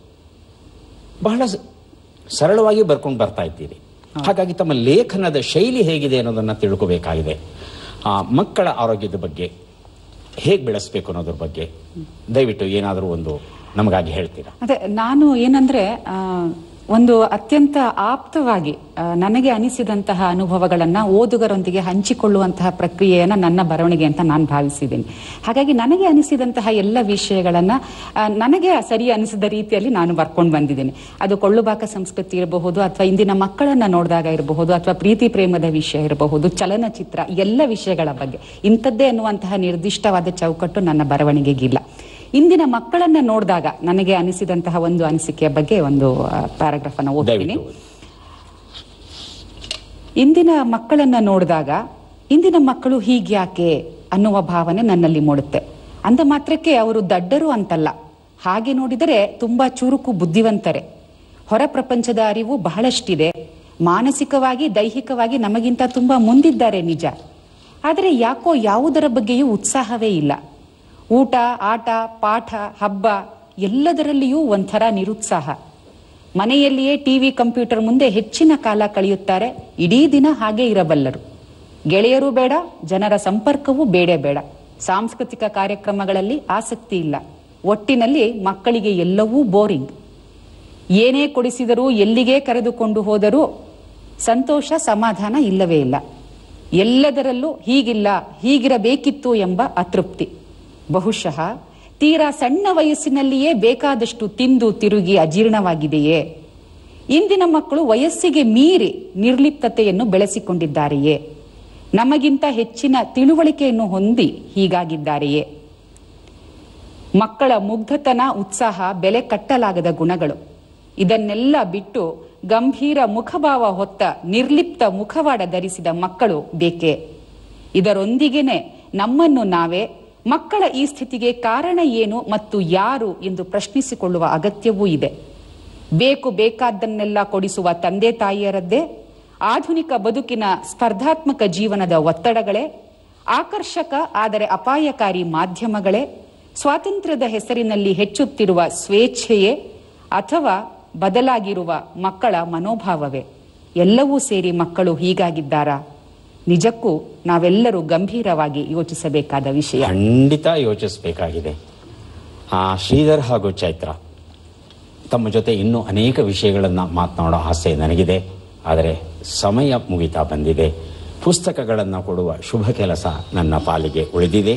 ಬಹಳ ಸರಳವಾಗಿ ಬರ್ಕೊಂಡು ಬರ್ತಾ ಇದ್ದೀರಿ. ಹಾಗಾಗಿ ತಮ್ಮ ಲೇಖನದ ಶೈಲಿ ಹೇಗಿದೆ ಅನ್ನೋದನ್ನ ತಿಳ್ಕೋಬೇಕಾಗಿದೆ. ಆ, ಮಕ್ಕಳ ಆರೋಗ್ಯದ ಬಗ್ಗೆ ಹೇಗೆ ಬೆಳೆಸಬೇಕು ಅನ್ನೋದ್ರ ಬಗ್ಗೆ ದಯವಿಟ್ಟು ಏನಾದರೂ ಒಂದು ನಮಗಾಗಿ ಹೇಳ್ತೀರಾ? ಅದೇ ನಾನು ಏನಂದ್ರೆ ಒಂದು ಅತ್ಯಂತ ಆಪ್ತವಾಗಿ ನನಗೆ ಅನಿಸಿದಂತಹ ಅನುಭವಗಳನ್ನು ಓದುಗರೊಂದಿಗೆ ಹಂಚಿಕೊಳ್ಳುವಂತಹ ಪ್ರಕ್ರಿಯೆಯನ್ನು ನನ್ನ ಬರವಣಿಗೆ ಅಂತ ನಾನು ಭಾವಿಸಿದ್ದೀನಿ. ಹಾಗಾಗಿ ನನಗೆ ಅನಿಸಿದಂತಹ ಎಲ್ಲ ವಿಷಯಗಳನ್ನು ನನಗೆ ಸರಿ ಅನಿಸಿದ ರೀತಿಯಲ್ಲಿ ನಾನು ಬರ್ಕೊಂಡು ಬಂದಿದ್ದೀನಿ. ಅದು ಕೊಳ್ಳುಬಾಕ ಸಂಸ್ಕೃತಿ ಇರಬಹುದು ಅಥವಾ ಇಂದಿನ ಮಕ್ಕಳನ್ನ ನೋಡಿದಾಗ ಇರಬಹುದು ಅಥವಾ ಪ್ರೀತಿ ಪ್ರೇಮದ ವಿಷಯ ಇರಬಹುದು, ಚಲನಚಿತ್ರ, ಎಲ್ಲ ವಿಷಯಗಳ ಬಗ್ಗೆ ಇಂಥದ್ದೇ ಅನ್ನುವಂತಹ ನಿರ್ದಿಷ್ಟವಾದ ಚೌಕಟ್ಟು ನನ್ನ ಬರವಣಿಗೆಗಿಲ್ಲ. ಇಂದಿನ ಮಕ್ಕಳನ್ನ ನೋಡಿದಾಗ ನನಗೆ ಅನಿಸಿದಂತಹ ಒಂದು ಅನಿಸಿಕೆಯ ಬಗ್ಗೆ ಒಂದು ಪ್ಯಾರಾಗ್ರಾಫ್ ಅನ್ನು ಓದ್ತೀನಿ. ಇಂದಿನ ಮಕ್ಕಳನ್ನ ನೋಡಿದಾಗ ಇಂದಿನ ಮಕ್ಕಳು ಹೀಗ್ಯಾಕೆ ಅನ್ನುವ ಭಾವನೆ ನನ್ನಲ್ಲಿ ಮೂಡುತ್ತೆ. ಅಂದ ಮಾತ್ರಕ್ಕೆ ಅವರು ದಡ್ಡರು ಅಂತಲ್ಲ. ಹಾಗೆ ನೋಡಿದರೆ ತುಂಬಾ ಚುರುಕು ಬುದ್ಧಿವಂತರೆ. ಹೊರ ಪ್ರಪಂಚದ ಅರಿವು ಬಹಳಷ್ಟಿದೆ. ಮಾನಸಿಕವಾಗಿ ದೈಹಿಕವಾಗಿ ನಮಗಿಂತ ತುಂಬಾ ಮುಂದಿದ್ದಾರೆ ನಿಜ. ಆದರೆ ಯಾಕೋ ಯಾವುದರ ಬಗ್ಗೆಯೂ ಉತ್ಸಾಹವೇ ಇಲ್ಲ. ಊಟ, ಆಟ, ಪಾಠ, ಹಬ್ಬ ಎಲ್ಲದರಲ್ಲಿಯೂ ಒಂಥರ ನಿರುತ್ಸಾಹ. ಮನೆಯಲ್ಲಿಯೇ ಟಿವಿ, ಕಂಪ್ಯೂಟರ್ ಮುಂದೆ ಹೆಚ್ಚಿನ ಕಾಲ ಕಳೆಯುತ್ತಾರೆ, ಇಡೀ ದಿನ ಹಾಗೆ ಇರಬಲ್ಲರು. ಗೆಳೆಯರು ಬೇಡ, ಜನರ ಸಂಪರ್ಕವೂ ಬೇಡೇ ಬೇಡ. ಸಾಂಸ್ಕೃತಿಕ ಕಾರ್ಯಕ್ರಮಗಳಲ್ಲಿ ಆಸಕ್ತಿ ಇಲ್ಲ. ಒಟ್ಟಿನಲ್ಲಿ ಮಕ್ಕಳಿಗೆ ಎಲ್ಲವೂ ಬೋರಿಂಗ್. ಏನೇ ಕೊಡಿಸಿದರೂ ಎಲ್ಲಿಗೆ ಕರೆದುಕೊಂಡು ಹೋದರೂ ಸಂತೋಷ, ಸಮಾಧಾನ ಇಲ್ಲವೇ ಇಲ್ಲ. ಎಲ್ಲದರಲ್ಲೂ ಹೀಗಿಲ್ಲ, ಹೀಗಿರಬೇಕಿತ್ತು ಎಂಬ ಅತೃಪ್ತಿ. ಬಹುಶಃ ತೀರಾ ಸಣ್ಣ ವಯಸ್ಸಿನಲ್ಲಿಯೇ ಬೇಕಾದಷ್ಟು ತಿಂದು ತಿರುಗಿ ಅಜೀರ್ಣವಾಗಿದೆಯೇ? ಇಂದಿನ ಮಕ್ಕಳು ವಯಸ್ಸಿಗೆ ಮೀರಿ ನಿರ್ಲಿಪ್ತತೆಯನ್ನು ಬೆಳೆಸಿಕೊಂಡಿದ್ದಾರೆಯೇ? ನಮಗಿಂತ ಹೆಚ್ಚಿನ ತಿಳುವಳಿಕೆಯನ್ನು ಹೊಂದಿ ಹೀಗಾಗಿದ್ದಾರೆಯೇ? ಮಕ್ಕಳ ಮುಗ್ಧತನ, ಉತ್ಸಾಹ, ಬೆಲೆ ಕಟ್ಟಲಾಗದ ಗುಣಗಳು. ಇದನ್ನೆಲ್ಲ ಬಿಟ್ಟು ಗಂಭೀರ ಮುಖಭಾವ ಹೊತ್ತ ನಿರ್ಲಿಪ್ತ ಮುಖವಾಡ ಧರಿಸಿದ ಮಕ್ಕಳು ಬೇಕೇ? ಇದರೊಂದಿಗೆನೆ ನಮ್ಮನ್ನು ನಾವೇ ಮಕ್ಕಳ ಈ ಸ್ಥಿತಿಗೆ ಕಾರಣ ಏನು ಮತ್ತು ಯಾರು ಎಂದು ಪ್ರಶ್ನಿಸಿಕೊಳ್ಳುವ ಅಗತ್ಯವೂ ಇದೆ. ಬೇಕು ಬೇಕಾದ್ದನ್ನೆಲ್ಲ ಕೊಡಿಸುವ ತಂದೆ ತಾಯಿಯರದ್ದೇ, ಆಧುನಿಕ ಬದುಕಿನ ಸ್ಪರ್ಧಾತ್ಮಕ ಜೀವನದ ಒತ್ತಡಗಳೇ, ಆಕರ್ಷಕ ಆದರೆ ಅಪಾಯಕಾರಿ ಮಾಧ್ಯಮಗಳೇ, ಸ್ವಾತಂತ್ರ್ಯದ ಹೆಸರಿನಲ್ಲಿ ಹೆಚ್ಚುತ್ತಿರುವ ಸ್ವೇಚ್ಛೆಯೇ ಅಥವಾ ಬದಲಾಗಿರುವ ಮಕ್ಕಳ ಮನೋಭಾವವೇ. ಎಲ್ಲವೂ ಸೇರಿ ಮಕ್ಕಳು ಹೀಗಾಗಿದ್ದಾರಾ? ನಿಜಕ್ಕೂ ನಾವೆಲ್ಲರೂ ಗಂಭೀರವಾಗಿ ಯೋಚಿಸಬೇಕಾದ ವಿಷಯ. ಖಂಡಿತ ಯೋಚಿಸಬೇಕಾಗಿದೆ. ಆ ಶ್ರೀಧರ್ ಹಾಗೂ ಚೈತ್ರ, ತಮ್ಮ ಜೊತೆ ಇನ್ನೂ ಅನೇಕ ವಿಷಯಗಳನ್ನು ಮಾತನಾಡೋ ಆಸೆ ನನಗಿದೆ. ಆದರೆ ಸಮಯ ಮುಗಿತಾ ಬಂದಿದೆ. ಪುಸ್ತಕಗಳನ್ನು ಕೊಡುವ ಶುಭ ಕೆಲಸ ನನ್ನ ಪಾಲಿಗೆ ಉಳಿದಿದೆ.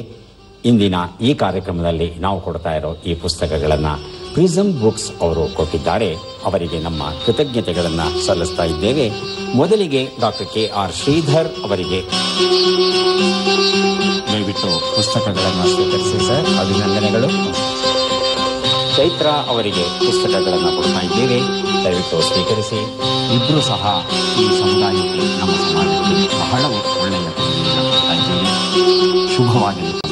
ಇಂದಿನ ಈ ಕಾರ್ಯಕ್ರಮದಲ್ಲಿ ನಾವು ಕೊಡ್ತಾ ಇರೋ ಈ ಪುಸ್ತಕಗಳನ್ನು ಪ್ರಿಸಮ್ ಬುಕ್ಸ್ ಅವರು ಕೊಟ್ಟಿದ್ದಾರೆ. ಅವರಿಗೆ ನಮ್ಮ ಕೃತಜ್ಞತೆಗಳನ್ನು ಸಲ್ಲಿಸ್ತಾ ಇದ್ದೇವೆ. ಮೊದಲಿಗೆ ಡಾಕ್ಟರ್ ಕೆ ಆರ್ ಶ್ರೀಧರ್ ಅವರಿಗೆ. ದಯವಿಟ್ಟು ಪುಸ್ತಕಗಳನ್ನು ಸ್ವೀಕರಿಸಿ ಸರ್. ಅಭಿನಂದನೆಗಳು. ಚೈತ್ರ ಅವರಿಗೆ ಪುಸ್ತಕಗಳನ್ನು ಕೊಡ್ತಾ ಇದ್ದೇವೆ. ದಯವಿಟ್ಟು ಸ್ವೀಕರಿಸಿ. ಇಬ್ಬರೂ ಸಹ ಈ ಸಮುದಾಯಕ್ಕೆ ನಮ್ಮ ಸಮಾಜಕ್ಕೆ ಬಹಳ ಒಳ್ಳೆಯ ಶುಭವಾಗಿದೆ